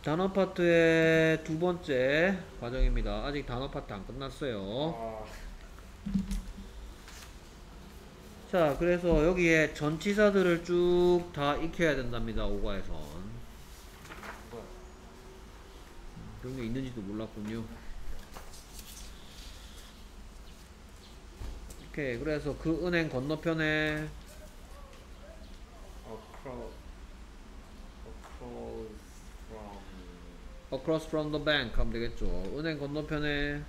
단어 파트의 두 번째 과정입니다. 아직 단어 파트 안 끝났어요. 아 자, 그래서 여기에 전치사들을 쭉 다 익혀야 된답니다. 오과에선. 그런 게 있는지도 몰랐군요. 오케이. 그래서 그 은행 건너편에 across from the bank 하면 되겠죠. 은행 건너편에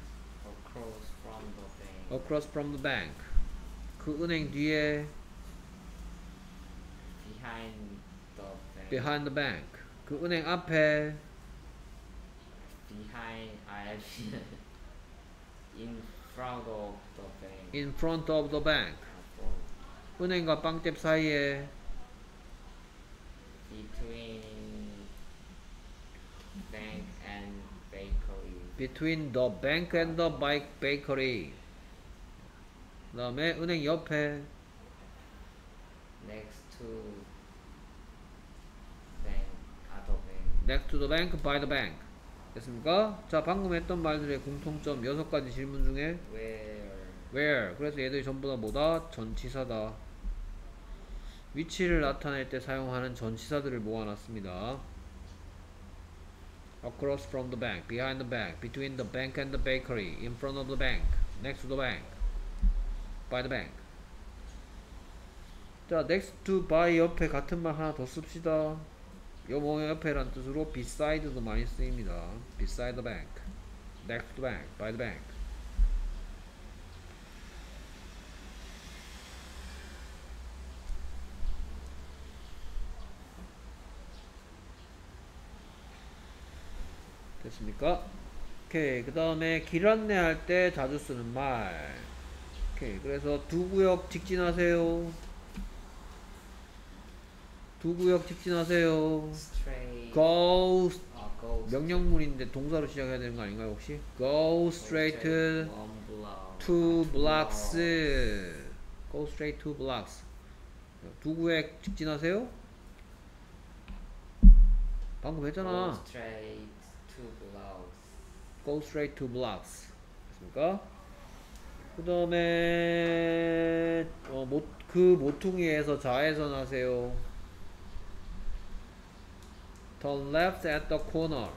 across from the bank across from the bank. 그 은행 뒤에 behind the bank behind the bank. 그 은행 앞에 behind I in front of the bank in front of the bank. 아, from 은행과 빵집 사이에 between bank and bakery between the bank and the bike bakery. 그 다음에 은행 옆에 next to bank next to the bank, by the bank. 됐습니까? 자, 방금 했던 말들의 공통점 여섯 가지 질문 중에 Where where. 그래서 얘들이 전부 다 뭐다? 전치사다. 위치를 나타낼 때 사용하는 전치사들을 모아놨습니다. Across from the bank, behind the bank, between the bank and the bakery, in front of the bank, next to the bank, by the bank. 자, next to by 옆에 같은 말 하나 더 씁시다. 요뭐 옆에란 뜻으로 beside도 많이 쓰입니다. beside the bank, next to the bank, by the bank. 됐습니까? 오케이 그 다음에 길 안내할 때 자주 쓰는 말 오케이 그래서 두 구역 직진하세요 두 구역 직진하세요 straight go 아, go 명령문인데 동사로 시작해야 되는 거 아닌가요 혹시? go straight to blocks go straight to blocks 두 구역 직진하세요 방금 했잖아 go straight to blocks go straight to blocks 됐습니까? 그 다음에 어, 모, 그 모퉁이에서 좌회전 하세요 turn left at the corner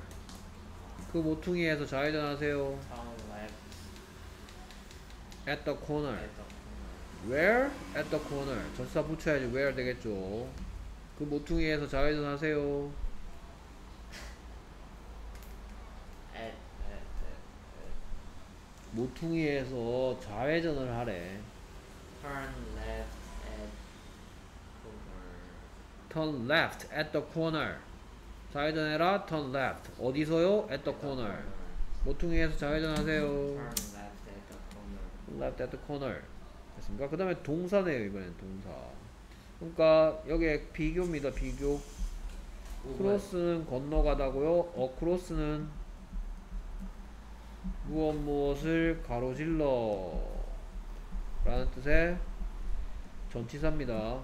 그 모퉁이에서 좌회전 하세요 at the corner at the corner where? at the corner 전치사 붙여야지 where 되겠죠 그 모퉁이에서 좌회전 하세요 at at at, at 모퉁이에서 좌회전을 하래 turn left at corner turn left at the corner 좌회전해라 turn left 어디서요? at the corner 모퉁이에서 좌회전하세요 turn left at the corner left at the corner 됐습니까? 그 다음에 동사네요 이번엔 동사 그러니까 여기에 비교입니다 비교 크로스는 건너가다고요 어크로스는 무엇 무엇을 가로질러? 라는 뜻의 전치사입니다.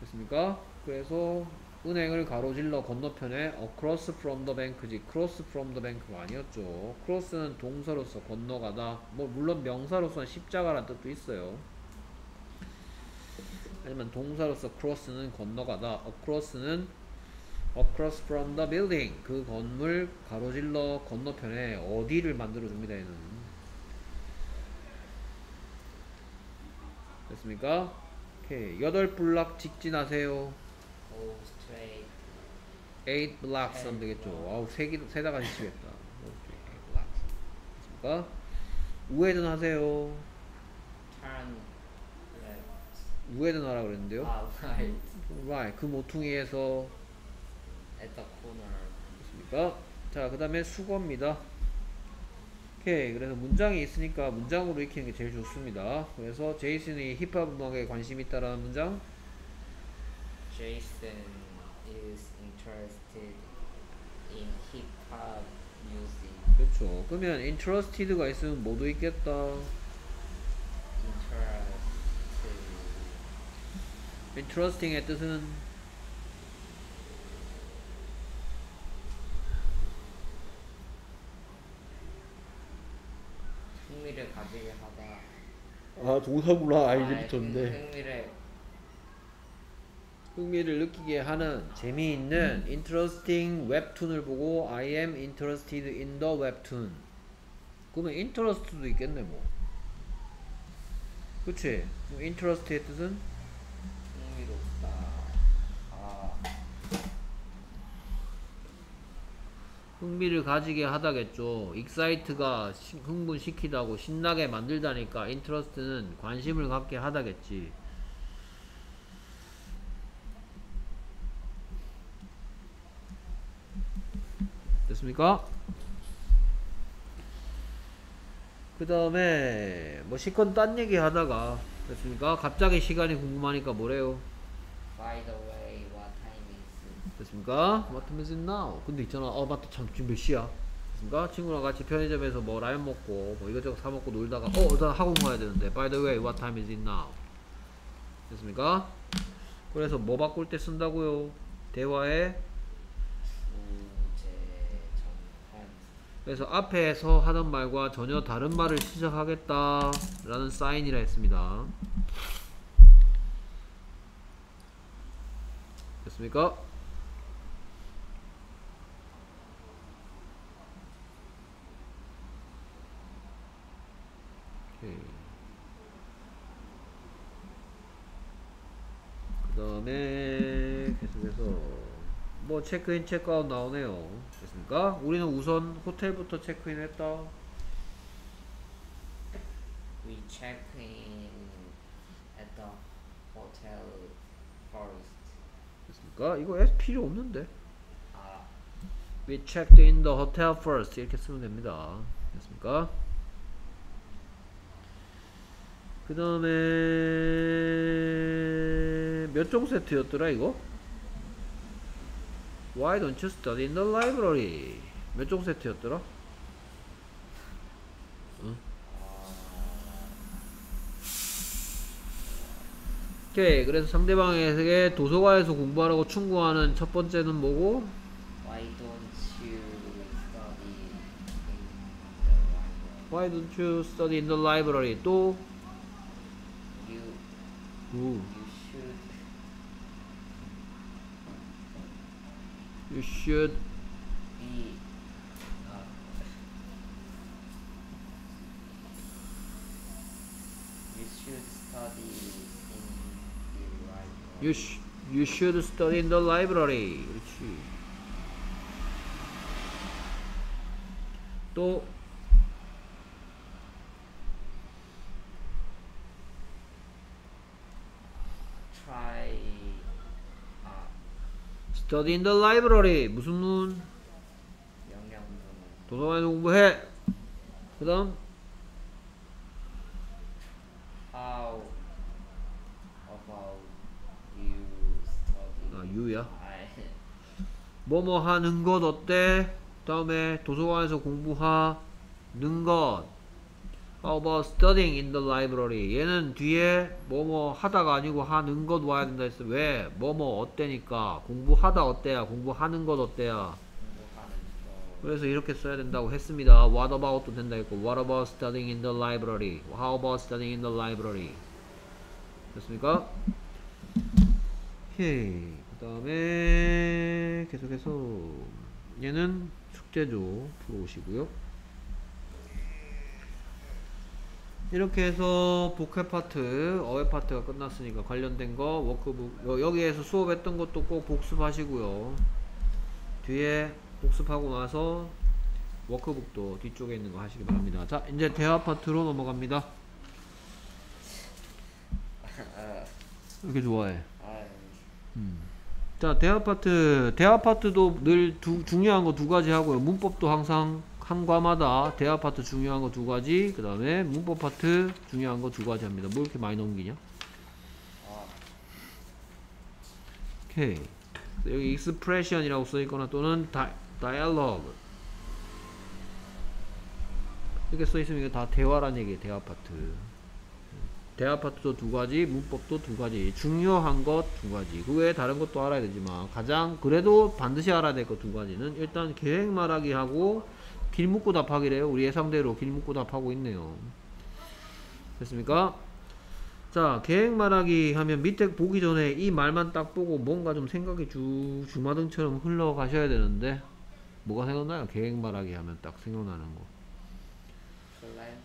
됐습니까? 그래서 은행을 가로질러 건너편에 across from the bank지. cross from the bank가 아니었죠. cross는 동사로서 건너가다. 뭐 물론 명사로서는 십자가라는 뜻도 있어요. 하지만 동사로서 cross는 건너가다. across는 across from the building. 그 건물 가로질러 건너편에 어디를 만들어 줍니다 얘는. 됐습니까? 오케이. 여덟 블락 직진하세요. Go straight. 8 blocks 하면 되겠죠. 아우 세, 다가 8 blocks. 됐습니까? 우회전 하세요. 우회전 하라 그랬는데요? right. Right. 그 모퉁이에서 at the corner 됐습니까? 자, 그 다음에 수거입니다. 오케이. 그래서 문장이 있으니까 문장으로 익히는 게 제일 좋습니다. 그래서 제이슨이 힙합 음악에 관심 있다라는 문장. Jason is interested in hip hop music. 그렇죠. 그러면 interested가 있으면 뭐도 있겠다. Interested. interesting의 뜻은 흥미를 가지게 하다. 아, 동사구나. 아, 흥미를 흥미를 느끼게 하는 재미있는 interesting 웹툰을 보고 I am interested in the webtoon. 그러면 interest도 있겠네 뭐. 그치? 그럼 interest의 뜻은 흥미롭다. 아, 흥미를 가지게 하다겠죠. 시- 흥분시키다고 신나게 만들다니까 interest는 관심을 갖게 하다겠지. 됐습니까? 그 다음에 뭐 시컨 딴 얘기 하다가 됐습니까? 갑자기 시간이 궁금하니까 뭐래요? 됐습니까? What time is it now? 근데 있잖아 어 맞다 참 지금 몇 시야? 됐습니까? 친구랑 같이 편의점에서 뭐 라면 먹고 뭐 이것저것 사 먹고 놀다가 어 나 학원 가야 되는데 By the way what time is it now? 됐습니까? 그래서 뭐 바꿀 때 쓴다고요? 대화에 그래서 앞에서 하던 말과 전혀 다른 말을 시작하겠다 라는 사인이라 했습니다 됐습니까? 그 다음에 계속해서 뭐 체크인 체크아웃 나오네요 됐습니까? 우리는 우선 호텔부터 체크인 했다 We check in at the hotel first. 됐습니까? 이거 S 필요 없는데 아, We checked in the hotel first 이렇게 쓰면 됩니다 됐습니까? 그 다음에 몇 종 세트였더라 이거? Why don't you study in the library? 몇 종 세트였더라? 오케이 그래서 상대방에게 도서관에서 공부하라고 충고하는 첫 번째는 뭐고? why don't you study in the library? Why don't you study in the library? 또 우, you should You should be uh, you should study in the library. You, sh you should study in the library 그렇지 또 Study in the library 무슨 문? 도서관에서 공부해 그 다음 how about you study 아 you야 I 뭐뭐 하는 것 어때? 다음에 도서관에서 공부하는 것 about studying in the library? 얘는 뒤에 뭐뭐 하다가 아니고 하는 것 와야 된다 했어 왜? 뭐뭐 어때니까 공부하다 어때야 공부하는 것 어때야 그래서 이렇게 써야 된다고 했습니다 What about도 된다 했고 What about studying in the library? How about studying in the library? 됐습니까? 오케이 그 다음에 계속해서 얘는 숙제죠 풀어오시고요 이렇게 해서 복회 파트, 어회 파트가 끝났으니까 관련된 거 워크북 여- 여기에서 수업했던 것도 꼭 복습하시고요. 뒤에 복습하고 나서 워크북도 뒤쪽에 있는 거 하시기 바랍니다. 자 이제 대화 파트로 넘어갑니다. 아, 이렇게 좋아해. 아, 자 대화 파트 대화 파트도 늘 두, 중요한 거 두 가지 하고요. 문법도 항상 한 과마다 대화 파트 중요한 거 두 가지 그 다음에 문법 파트 중요한 거 두 가지 합니다. 뭐 이렇게 많이 넘기냐? 아, 오케이. 여기 expression이라고 써있거나 또는 다, dialogue. 이렇게 써있으면 이게 다 대화란 얘기예요 대화 파트. 대화 파트도 두 가지 문법도 두 가지. 중요한 것 두 가지. 그 외에 다른 것도 알아야 되지만 가장 그래도 반드시 알아야 될 것 두 가지는 일단 계획 말하기 하고 길 묻고 답하기래요 우리 예상대로 길 묻고 답하고 있네요 됐습니까? 자 계획 말하기 하면 밑에 보기 전에 이 말만 딱 보고 뭔가 좀 생각이 주, 주마등처럼 흘러가셔야 되는데 뭐가 생각나요? 계획 말하기 하면 딱 생각나는 거 plan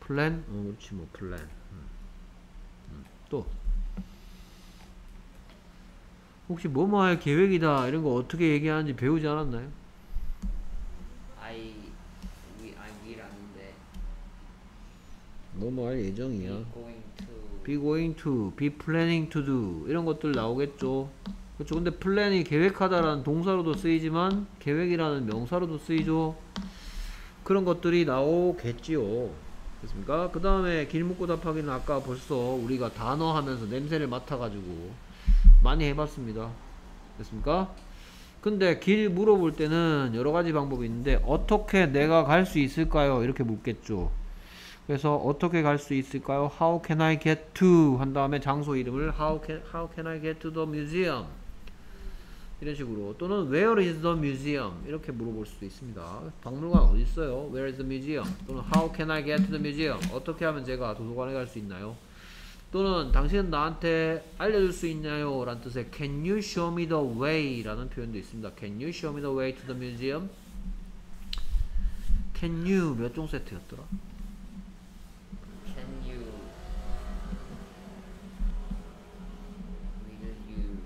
plan? 어 그렇지 뭐 플랜 음. 음. 또 혹시 뭐뭐 할 계획이다 이런 거 어떻게 얘기하는지 배우지 않았나요? I 하는데 뭐뭐 할 예정이야 we going to be going to, be planning to do 이런 것들 나오겠죠. 그렇죠. 근데 플랜이 계획하다라는 동사로도 쓰이지만 계획이라는 명사로도 쓰이죠. 그런 것들이 나오겠지요. 됐습니까? 그 다음에 길 묻고 답하기는 아까 벌써 우리가 단어 하면서 냄새를 맡아가지고 많이 해봤습니다. 됐습니까? 근데 길 물어볼 때는 여러 가지 방법이 있는데 어떻게 내가 갈 수 있을까요? 이렇게 묻겠죠. 그래서 어떻게 갈 수 있을까요? How can I get to? 한 다음에 장소 이름을 How can, how can I get to the museum? 이런 식으로 또는 Where is the museum? 이렇게 물어볼 수도 있습니다. 박물관 어디 있어요? Where is the museum? 또는 How can I get to the museum? 어떻게 하면 제가 도서관에 갈 수 있나요? 또는 당신은 나한테 알려줄 수 있나요? 라는 뜻의 Can you show me the way? 라는 표현도 있습니다. Can you show me the way to the museum? Can you 몇 종 세트였더라? Can you? Will you?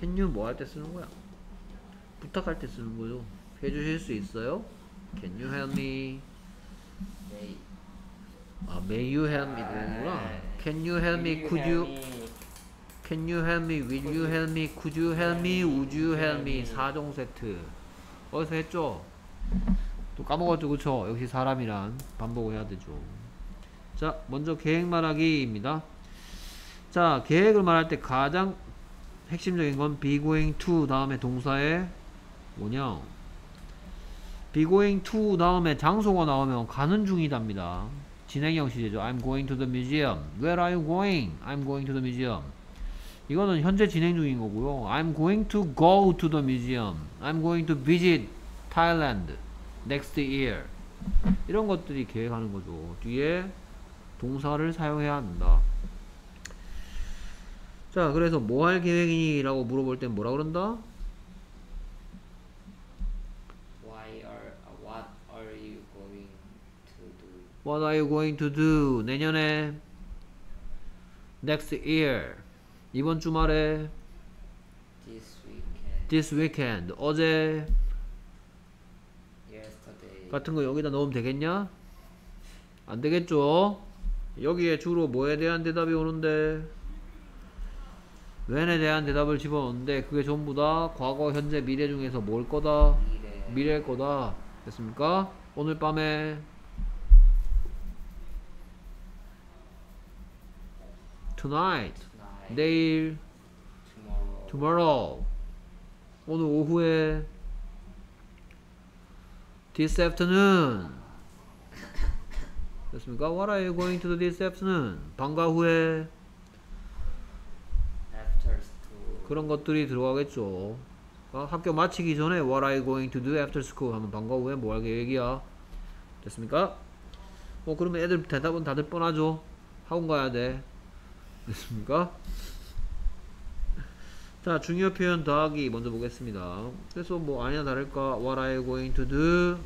Can you 뭐 할 때 쓰는 거야? 부탁할 때 쓰는 거죠. 해주실 수 있어요? Can you help me? May. 아, may you help me 되는구나. Can you help me? Could you? Can you help me? Will you help me? Could you help me? Would you help me? 4종 세트. 어디서 했죠? 또 까먹었죠, 그쵸? 역시 사람이란 반복을 해야 되죠. 자, 먼저 계획 말하기입니다. 자, 계획을 말할 때 가장 핵심적인 건 be going to 다음에 동사에 뭐냐? be going to 다음에 장소가 나오면 가는 중이답니다. 진행형 시제죠. I'm going to the museum. Where are you going? I'm going to the museum. 이거는 현재 진행 중인 거고요. I'm going to go to the museum. I'm going to visit Thailand next year. 이런 것들이 계획하는 거죠. 뒤에 동사를 사용해야 한다. 자, 그래서 뭐 할 계획이니? 라고 물어볼 땐 뭐라 그런다? Why are? What are you going to do? What are you going to do? 내년에 next year. 이번 주말에 This weekend. this weekend. 어제 Yesterday. 같은 거 여기다 넣으면 되겠냐? 안 되겠죠? 여기에 주로 뭐에 대한 대답이 오는데 when에 대한 대답을 집어넣는데 그게 전부 다 과거, 현재, 미래 중에서 뭘 거다? 미래. 미래일 거다. 됐습니까? 오늘 밤에 tonight, Tonight. 내일, Tomorrow. tomorrow, 오늘 오후에 this afternoon. 됐습니까? What are you going to do this afternoon? 방과 후에 After school. 그런 것들이 들어가겠죠. 어, 학교 마치기 전에 What are you going to do after school? 하면 방과 후에 뭐 할 계획이야? 됐습니까? 뭐 그러면 애들 대답은 다들 뻔하죠. 학원 가야 돼. 됐습니까? 자 중요 표현 더하기 먼저 보겠습니다. 그래서 뭐 아니나 다를까 What are you going to do?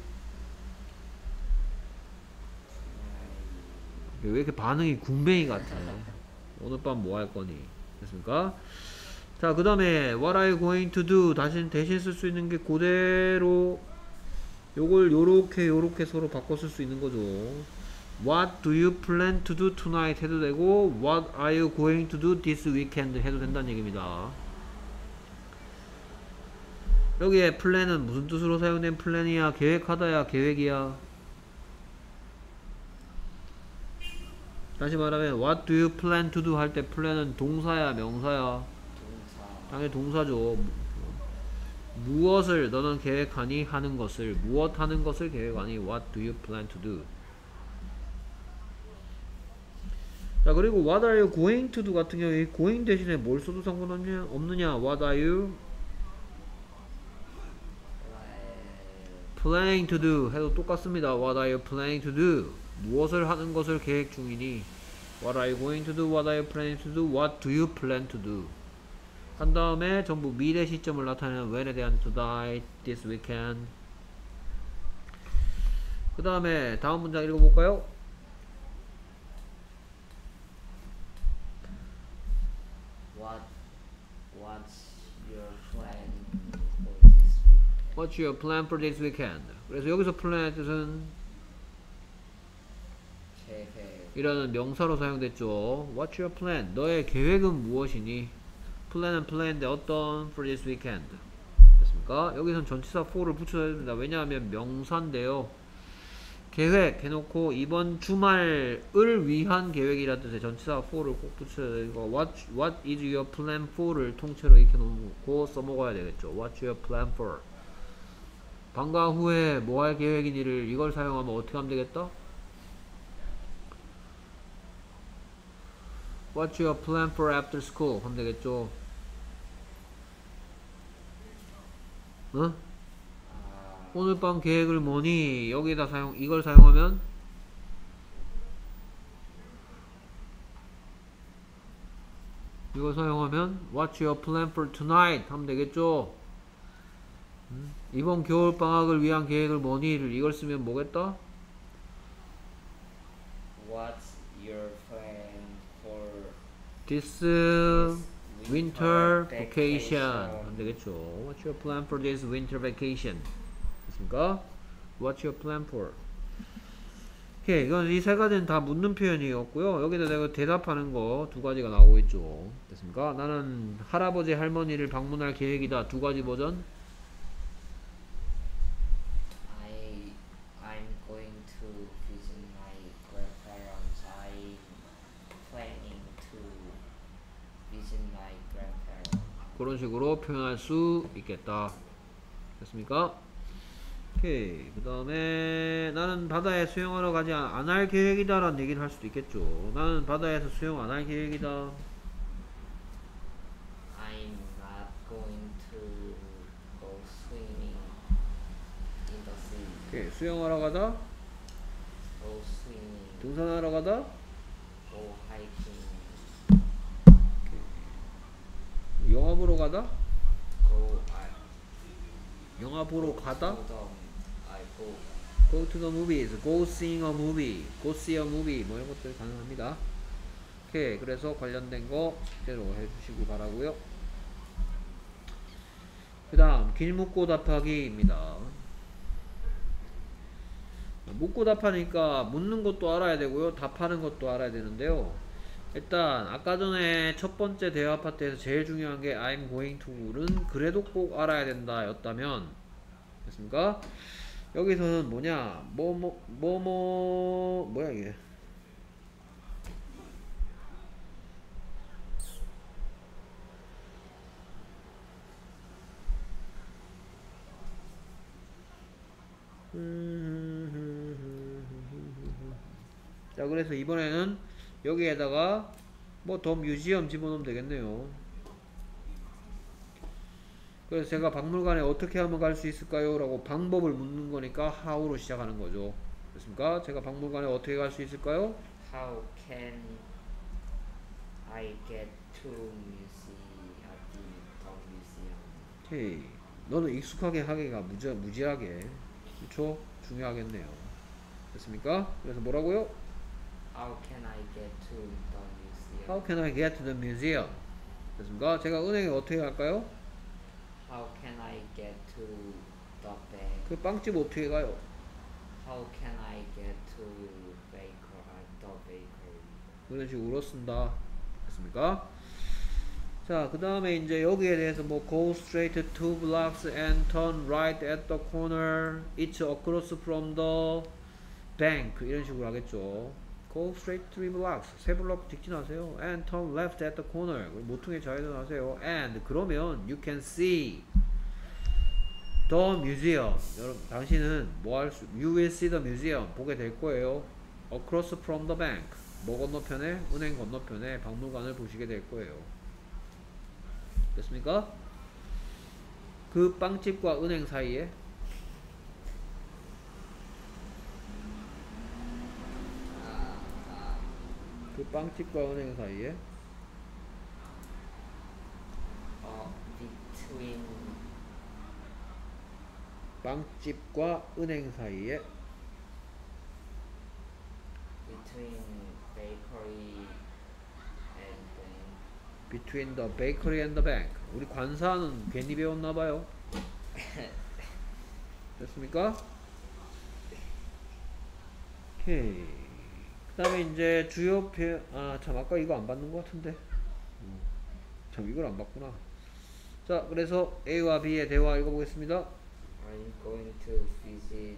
왜 이렇게 반응이 궁뱅이 같아? 오늘 밤 뭐 할 거니? 됐습니까? 자, 그 다음에 What are you going to do? 다시 대신 쓸 수 있는 게 그대로 요걸 요렇게 요렇게 서로 바꿔 쓸 수 있는 거죠. What do you plan to do tonight? 해도 되고 What are you going to do this weekend? 해도 된다는 얘기입니다. 여기에 플랜은 무슨 뜻으로 사용된 플랜이야? 계획하다야? 계획이야? 다시 말하면 What do you plan to do? 할 때 플랜은 동사야? 명사야? 동사. 당연히 동사죠. 무엇을 너는 계획하니 하는 것을 무엇 하는 것을 계획하니 What do you plan to do? 자 그리고 What are you going to do 같은 경우에 going 대신에 뭘 써도 상관없냐 없느냐 What are you planning to do 해도 똑같습니다. What are you planning to do? 무엇을 하는 것을 계획 중이니 What are you going to do? What are you planning to do? What do you plan to do? 한 다음에 전부 미래 시점을 나타내는 when에 대한 tonight, this weekend. 그 다음에 다음 문장 읽어볼까요? What? What's your plan for this week? What's your plan for this weekend? 그래서 여기서 plan의 뜻은. 이라는 명사로 사용됐죠. What's your plan? 너의 계획은 무엇이니? plan은 plan인데 어떤 for this weekend? 됐습니까? 여기선 전치사 for를 붙여야 됩니다. 왜냐하면 명사인데요. 계획 해놓고 이번 주말을 위한 계획이라는 뜻의 전치사 for를 꼭 붙여야 되고 what, what is your plan for를 통째로 익혀놓고 써먹어야 되겠죠. What's your plan for? 방과 후에 뭐 할 계획이니를 이걸 사용하면 어떻게 하면 되겠다? What's your plan for after school? 하면 되겠죠. 어? 아, 오늘 밤 계획을 뭐니? 여기다 사용, 이걸 사용하면? 이걸 사용하면 What's your plan for tonight? 하면 되겠죠? 음? 이번 겨울 방학을 위한 계획을 뭐니?를 이걸 쓰면 뭐겠다? what's your plan for This this winter vacation 하면 되겠죠? What's your plan for this winter vacation? 됐습니까? What's your plan for? 오케이, 이건 이 세 가지는 다 묻는 표현이었고요. 여기다 내가 대답하는 거 두 가지가 나오고 있죠. 됐습니까? 나는 할아버지 할머니를 방문할 계획이다. 두 가지 버전. I I'm going to visit my grandparents. I'm planning to visit my grandparents. 그런 식으로 표현할 수 있겠다. 됐습니까? 오케이. 그 다음에 나는 바다에 수영하러 가지 안할 계획이다 라는 얘기를 할 수도 있겠죠. 나는 바다에서 수영 안 할 계획이다. I'm not going to go swimming in the sea. 오케이. 수영하러 가다. Go swimming. 등산하러 가다. 보러 가다. Go I 영화 보러 가다. to the I go Go to the movies. Go seeing a movie. Go see a movie. 뭐 이런 것들 가능합니다. 오케이. 그래서 관련된 거 숙제로 해주시기 바라고요. 그 다음 길 묻고 답하기입니다. 묻고 답하니까 묻는 것도 알아야 되고요. 답하는 것도 알아야 되는데요. 일단 아까 전에 첫 번째 대화 파트에서 제일 중요한 게 I'm going to는 그래도 꼭 알아야 된다 였다면 됐습니까? 여기서는 뭐냐? 뭐뭐 뭐뭐 뭐야 이게? 자 그래서 이번에는 여기에다가 뭐 더 뮤지엄 집어넣으면 되겠네요 그래서 제가 박물관에 어떻게 하면 갈 수 있을까요? 라고 방법을 묻는 거니까 how로 시작하는 거죠 됐습니까? 제가 박물관에 어떻게 갈 수 있을까요? How can I get to museum at the museum? 오케이 너는 익숙하게 하기가 무지, 무지하게 그쵸? 중요하겠네요 됐습니까? 그래서 뭐라고요? How can I get to the museum? How can I get to the museum? 됐습니까? 제가 은행에 어떻게 갈까요? How can I get to the bank? 그 빵집 어떻게 가요? How can I get to baker the bakery? 그런 식으로 쓴다 됐습니까? 자, 그 다음에 이제 여기에 대해서 뭐 go straight two blocks and turn right at the corner. It's across from the bank. 이런 식으로 하겠죠. Go straight three blocks. 세 블록 직진하세요. and turn left at the corner. 모퉁이 좌회전하세요. and 그러면 you can see the museum. 여러분, 당신은 뭐 할 수, you will see the museum. 보게 될 거예요. across from the bank. 뭐 건너편에? 은행 건너편에 박물관을 보시게 될 거예요. 됐습니까? 그 빵집과 은행 사이에 그 빵집과 은행 사이에 Uh, between 빵집과 은행 사이에 between bakery and bank. between the bakery and the bank 우리 관사는 괜히 배웠나 봐요. 됐습니까? 오케이. 그 다음에 이제 주요 표, 아, 참, 아까 이거 안 받는 것 같은데. 음, 참, 이걸 안 받구나. 자, 그래서 A와 B의 대화 읽어보겠습니다. I'm going to visit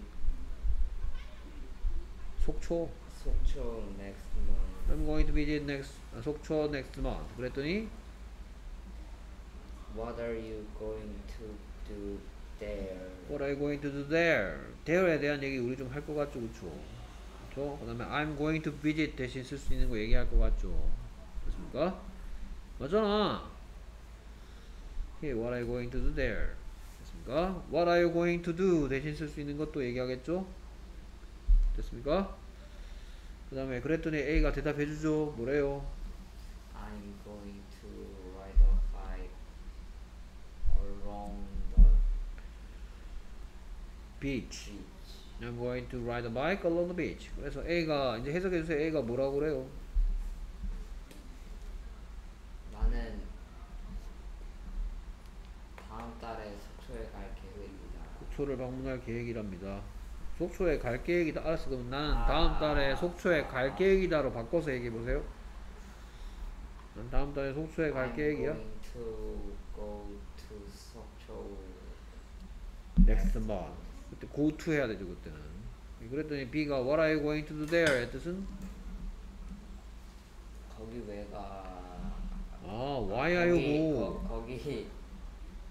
속초. Sokcho next month. I'm going to visit next, 아, 속초 next month. 그랬더니, What are you going to do there? What are you going to do there? there에 대한 얘기 우리 좀 할 것 같죠, 그쵸? 그쵸? 그 다음에 I'm going to visit 대신 쓸 수 있는 거 얘기할 것 같죠? 됐습니까? 맞잖아. Okay, what are you going to do there? 됐습니까? What are you going to do? 대신 쓸 수 있는 것도 얘기하겠죠? 됐습니까? 그 다음에 그랬더니 A가 대답해주죠. 뭐래요? I'm going to ride a bike along the Beach. I'm going to ride a bike along the beach. 그래서 A가 이제 해석해 주세요. A가 뭐라고 그래요? 나는 다음 달에 속초에 갈 계획이다. 속초를 방문할 계획이랍니다. 속초에 갈 계획이다. 알았어. 그럼 나는 아. 다음 달에 속초에 갈 계획이다로 바꿔서 얘기해 보세요. 난 다음 달에 속초에 갈 I'm 계획이야. going to go to 속초 next month. 그때 go to 해야 되죠 그때는. 그랬더니 B가 What are you going to do there? 의 뜻은 거기 왜가 아 Why are you go? 거, 거기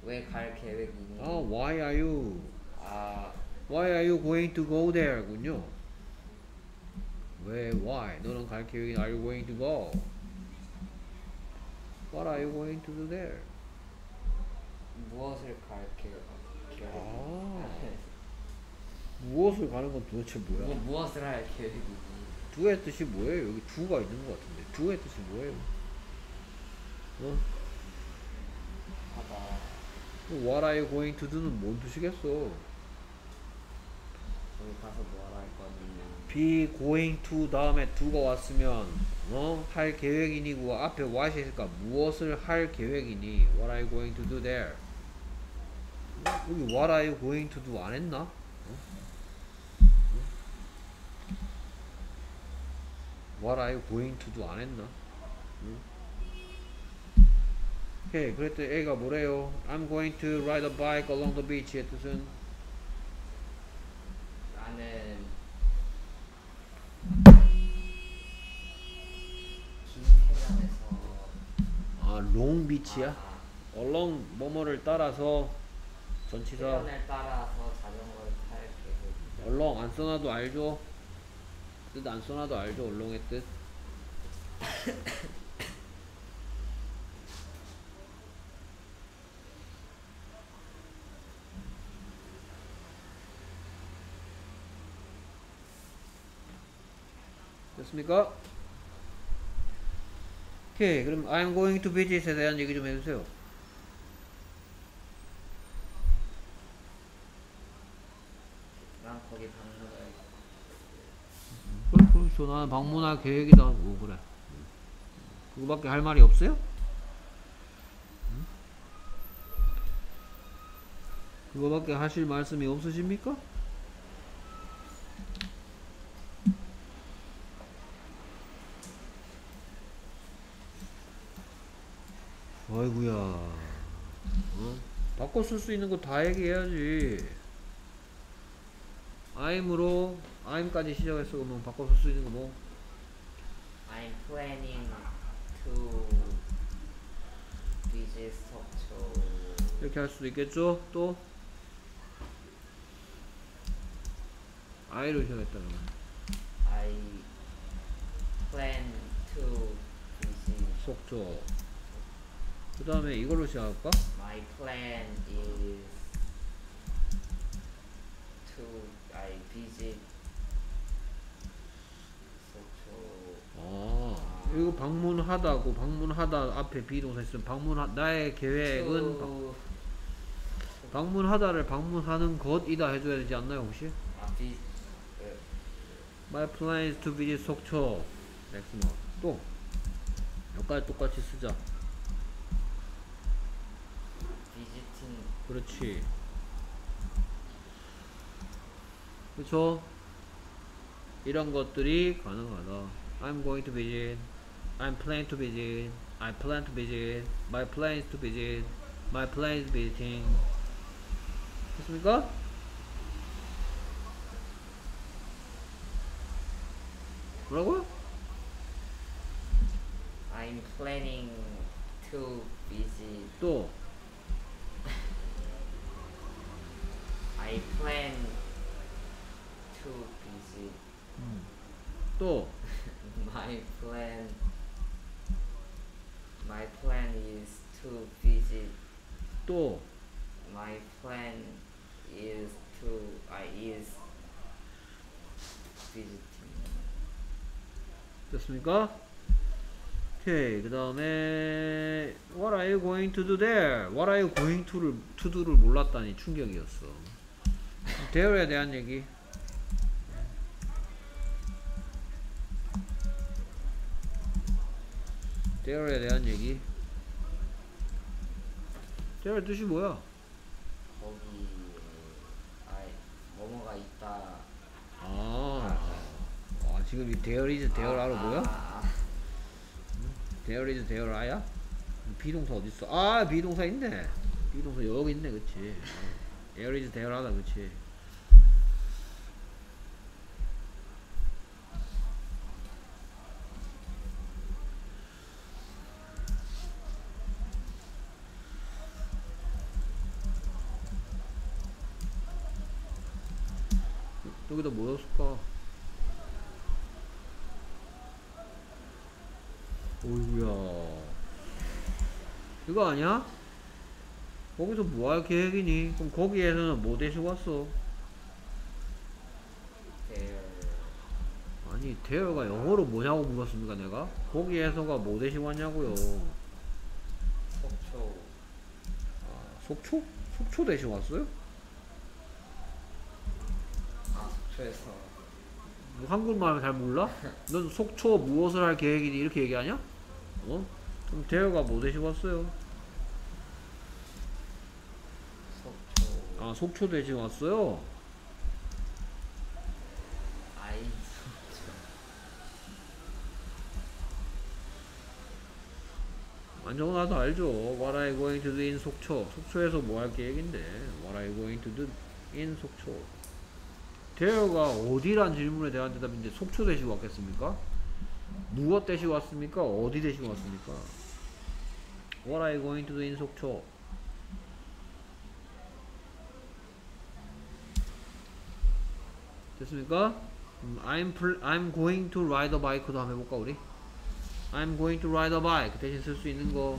왜 갈 계획이니? 아 Why are you? 아 Why are you going to go there? 군요. 왜 why? 너는 갈 계획이 Are you going to go? What are you going to do there? 무엇을 갈 계획 아. 무엇을 가는 건 도대체 뭐, 뭐야? 무엇을 할 계획이니? do의 뜻이 뭐예요? 여기 do가 있는 것 같은데 do의 뜻이 뭐예요? 어? 하다 What are you going to do는 뭔 뜻이겠어? 거기 가서 뭘할 거니? be going to 다음에 do가 왔으면 어? 할 계획이니고 앞에 what이 있으니까 무엇을 할 계획이니? What are you going to do there? 어? 여기 what are you going to do 안 했나? What are you going to do 안 했나? 응? 오케이 그랬더니 A가 뭐래요? I'm going to ride a bike along the beach의 뜻은 나는 긴 해변에서 아 롱비치야? 아, 얼렁 뭐뭐를 따라서 전치사 해변을 따라서 자전거를 탈 계획이다. 얼렁 안 써놔도 알죠? 뜻 안 써놔도 알죠? 얼렁의 뜻 됐습니까? 오케이 그럼 I'm going to visit에 대한 얘기 좀 해주세요 난 거기 방문을 그렇죠. 나는 방문할 계획이다. 뭐 그래. 그거밖에 할 말이 없어요? 응? 그거밖에 하실 말씀이 없으십니까? 아이구야. 어? 바꿔 쓸 수 있는 거 다 얘기해야지. I'm으로 I'm까지 시작했어. 그러면 바꿔 쓸수 있는 거 뭐? I'm planning to visit 속초 이렇게 할 수도 있겠죠? 또 I로 시작했다 그러면 I plan to visit 속초 그 다음에 이걸로 시작할까? My plan is to I visit 속초 아 이거 방문하다고 방문하다 앞에 비동사 있으면 방문하 나의 계획은 방- 방문하다를 방문하는 것이다 해줘야 되지 않나요 혹시? 아, My plan is to visit 속초 next 또 여기까지 똑같이 쓰자 visiting 그렇지. 그쵸? 이런 것들이 가능하다. I'm going to visit. I'm planning to visit. I plan to visit. My plan is to visit. My plan is visiting. 됐습니까? 뭐라고요? I'm planning to visit 또 I plan to visit 또 My plan my plan is to visit 또 my plan is to I is visiting 됐습니까? 오케이 그 다음에 What are you going to do there? What are you going to를 to do를 몰랐다니 충격이었어 there에 대한 얘기 there에 대한 얘기 there 뜻이 뭐야? 거기 아 뭐뭐가 있다 아, 아 지금 이 is there 알아 뭐야? 아, 아, there is there 아야? 비동사 어딨어? 아 비동사 있네 비동사 여기 있네 그치 어. is there 하다 그치 여기다 뭐였을까? 어이구야 이거 아니야? 거기서 뭐 할 계획이니? 그럼 거기에서는 뭐 대시고 왔어? 아니 대여가 영어로 뭐냐고 물었습니까 내가? 거기에서가 뭐 대시고 왔냐고요 속초 아, 속초? 속초 대시고 왔어요? 아 속초에서 뭐 한국말 잘 몰라? 넌 속초 무엇을 할 계획이니 이렇게 얘기하냐? 어? 그럼 대여가 뭐 대시고 왔어요? 속초 아 속초 대시고 왔어요? 아이 속초 완전 나도 알죠. What are you going to do in 속초? 속초에서 뭐 할 계획인데? What are you going to do in 속초? 대여가 어디란 질문에 대한 대답인데 속초 대시고 왔겠습니까? 무엇 대시고 왔습니까? 어디 대시고 왔습니까? What are you going to do in 속초? 됐습니까? 음, I'm, I'm going to ride a bike도 한번 해볼까 우리? I'm going to ride a bike 대신 쓸 수 있는 거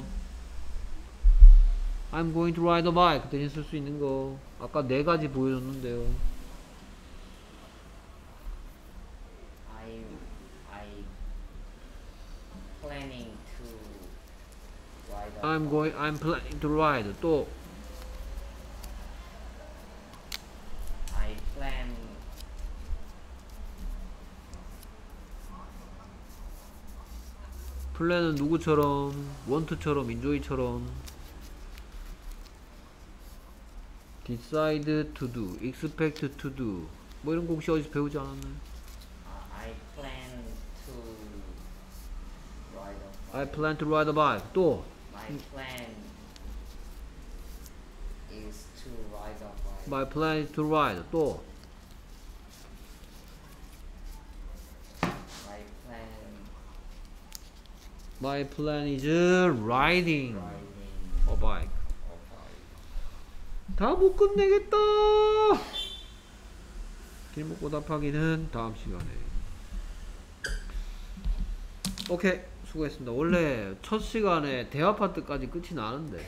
I'm going to ride a bike 대신 쓸 수 있는 거 아까 네 가지 보여줬는데요 I I planning to ride a I'm going I'm planning to ride 또 I plan 플랜은 누구처럼 want처럼 enjoy처럼 decide to do expect to do 뭐 이런 거 혹시 어디서 배우지 않았나요? uh, I plan to ride a I bike. plan to ride a bike 또 My plan is to ride a bike. My plan is to ride 또 My plan My plan is riding riding a bike. 다 못 끝내겠다. 길 먹고 답하기는 다음 시간에. 오케이 수고했습니다. 원래 첫 시간에 대화 파트까지 끝이 나는데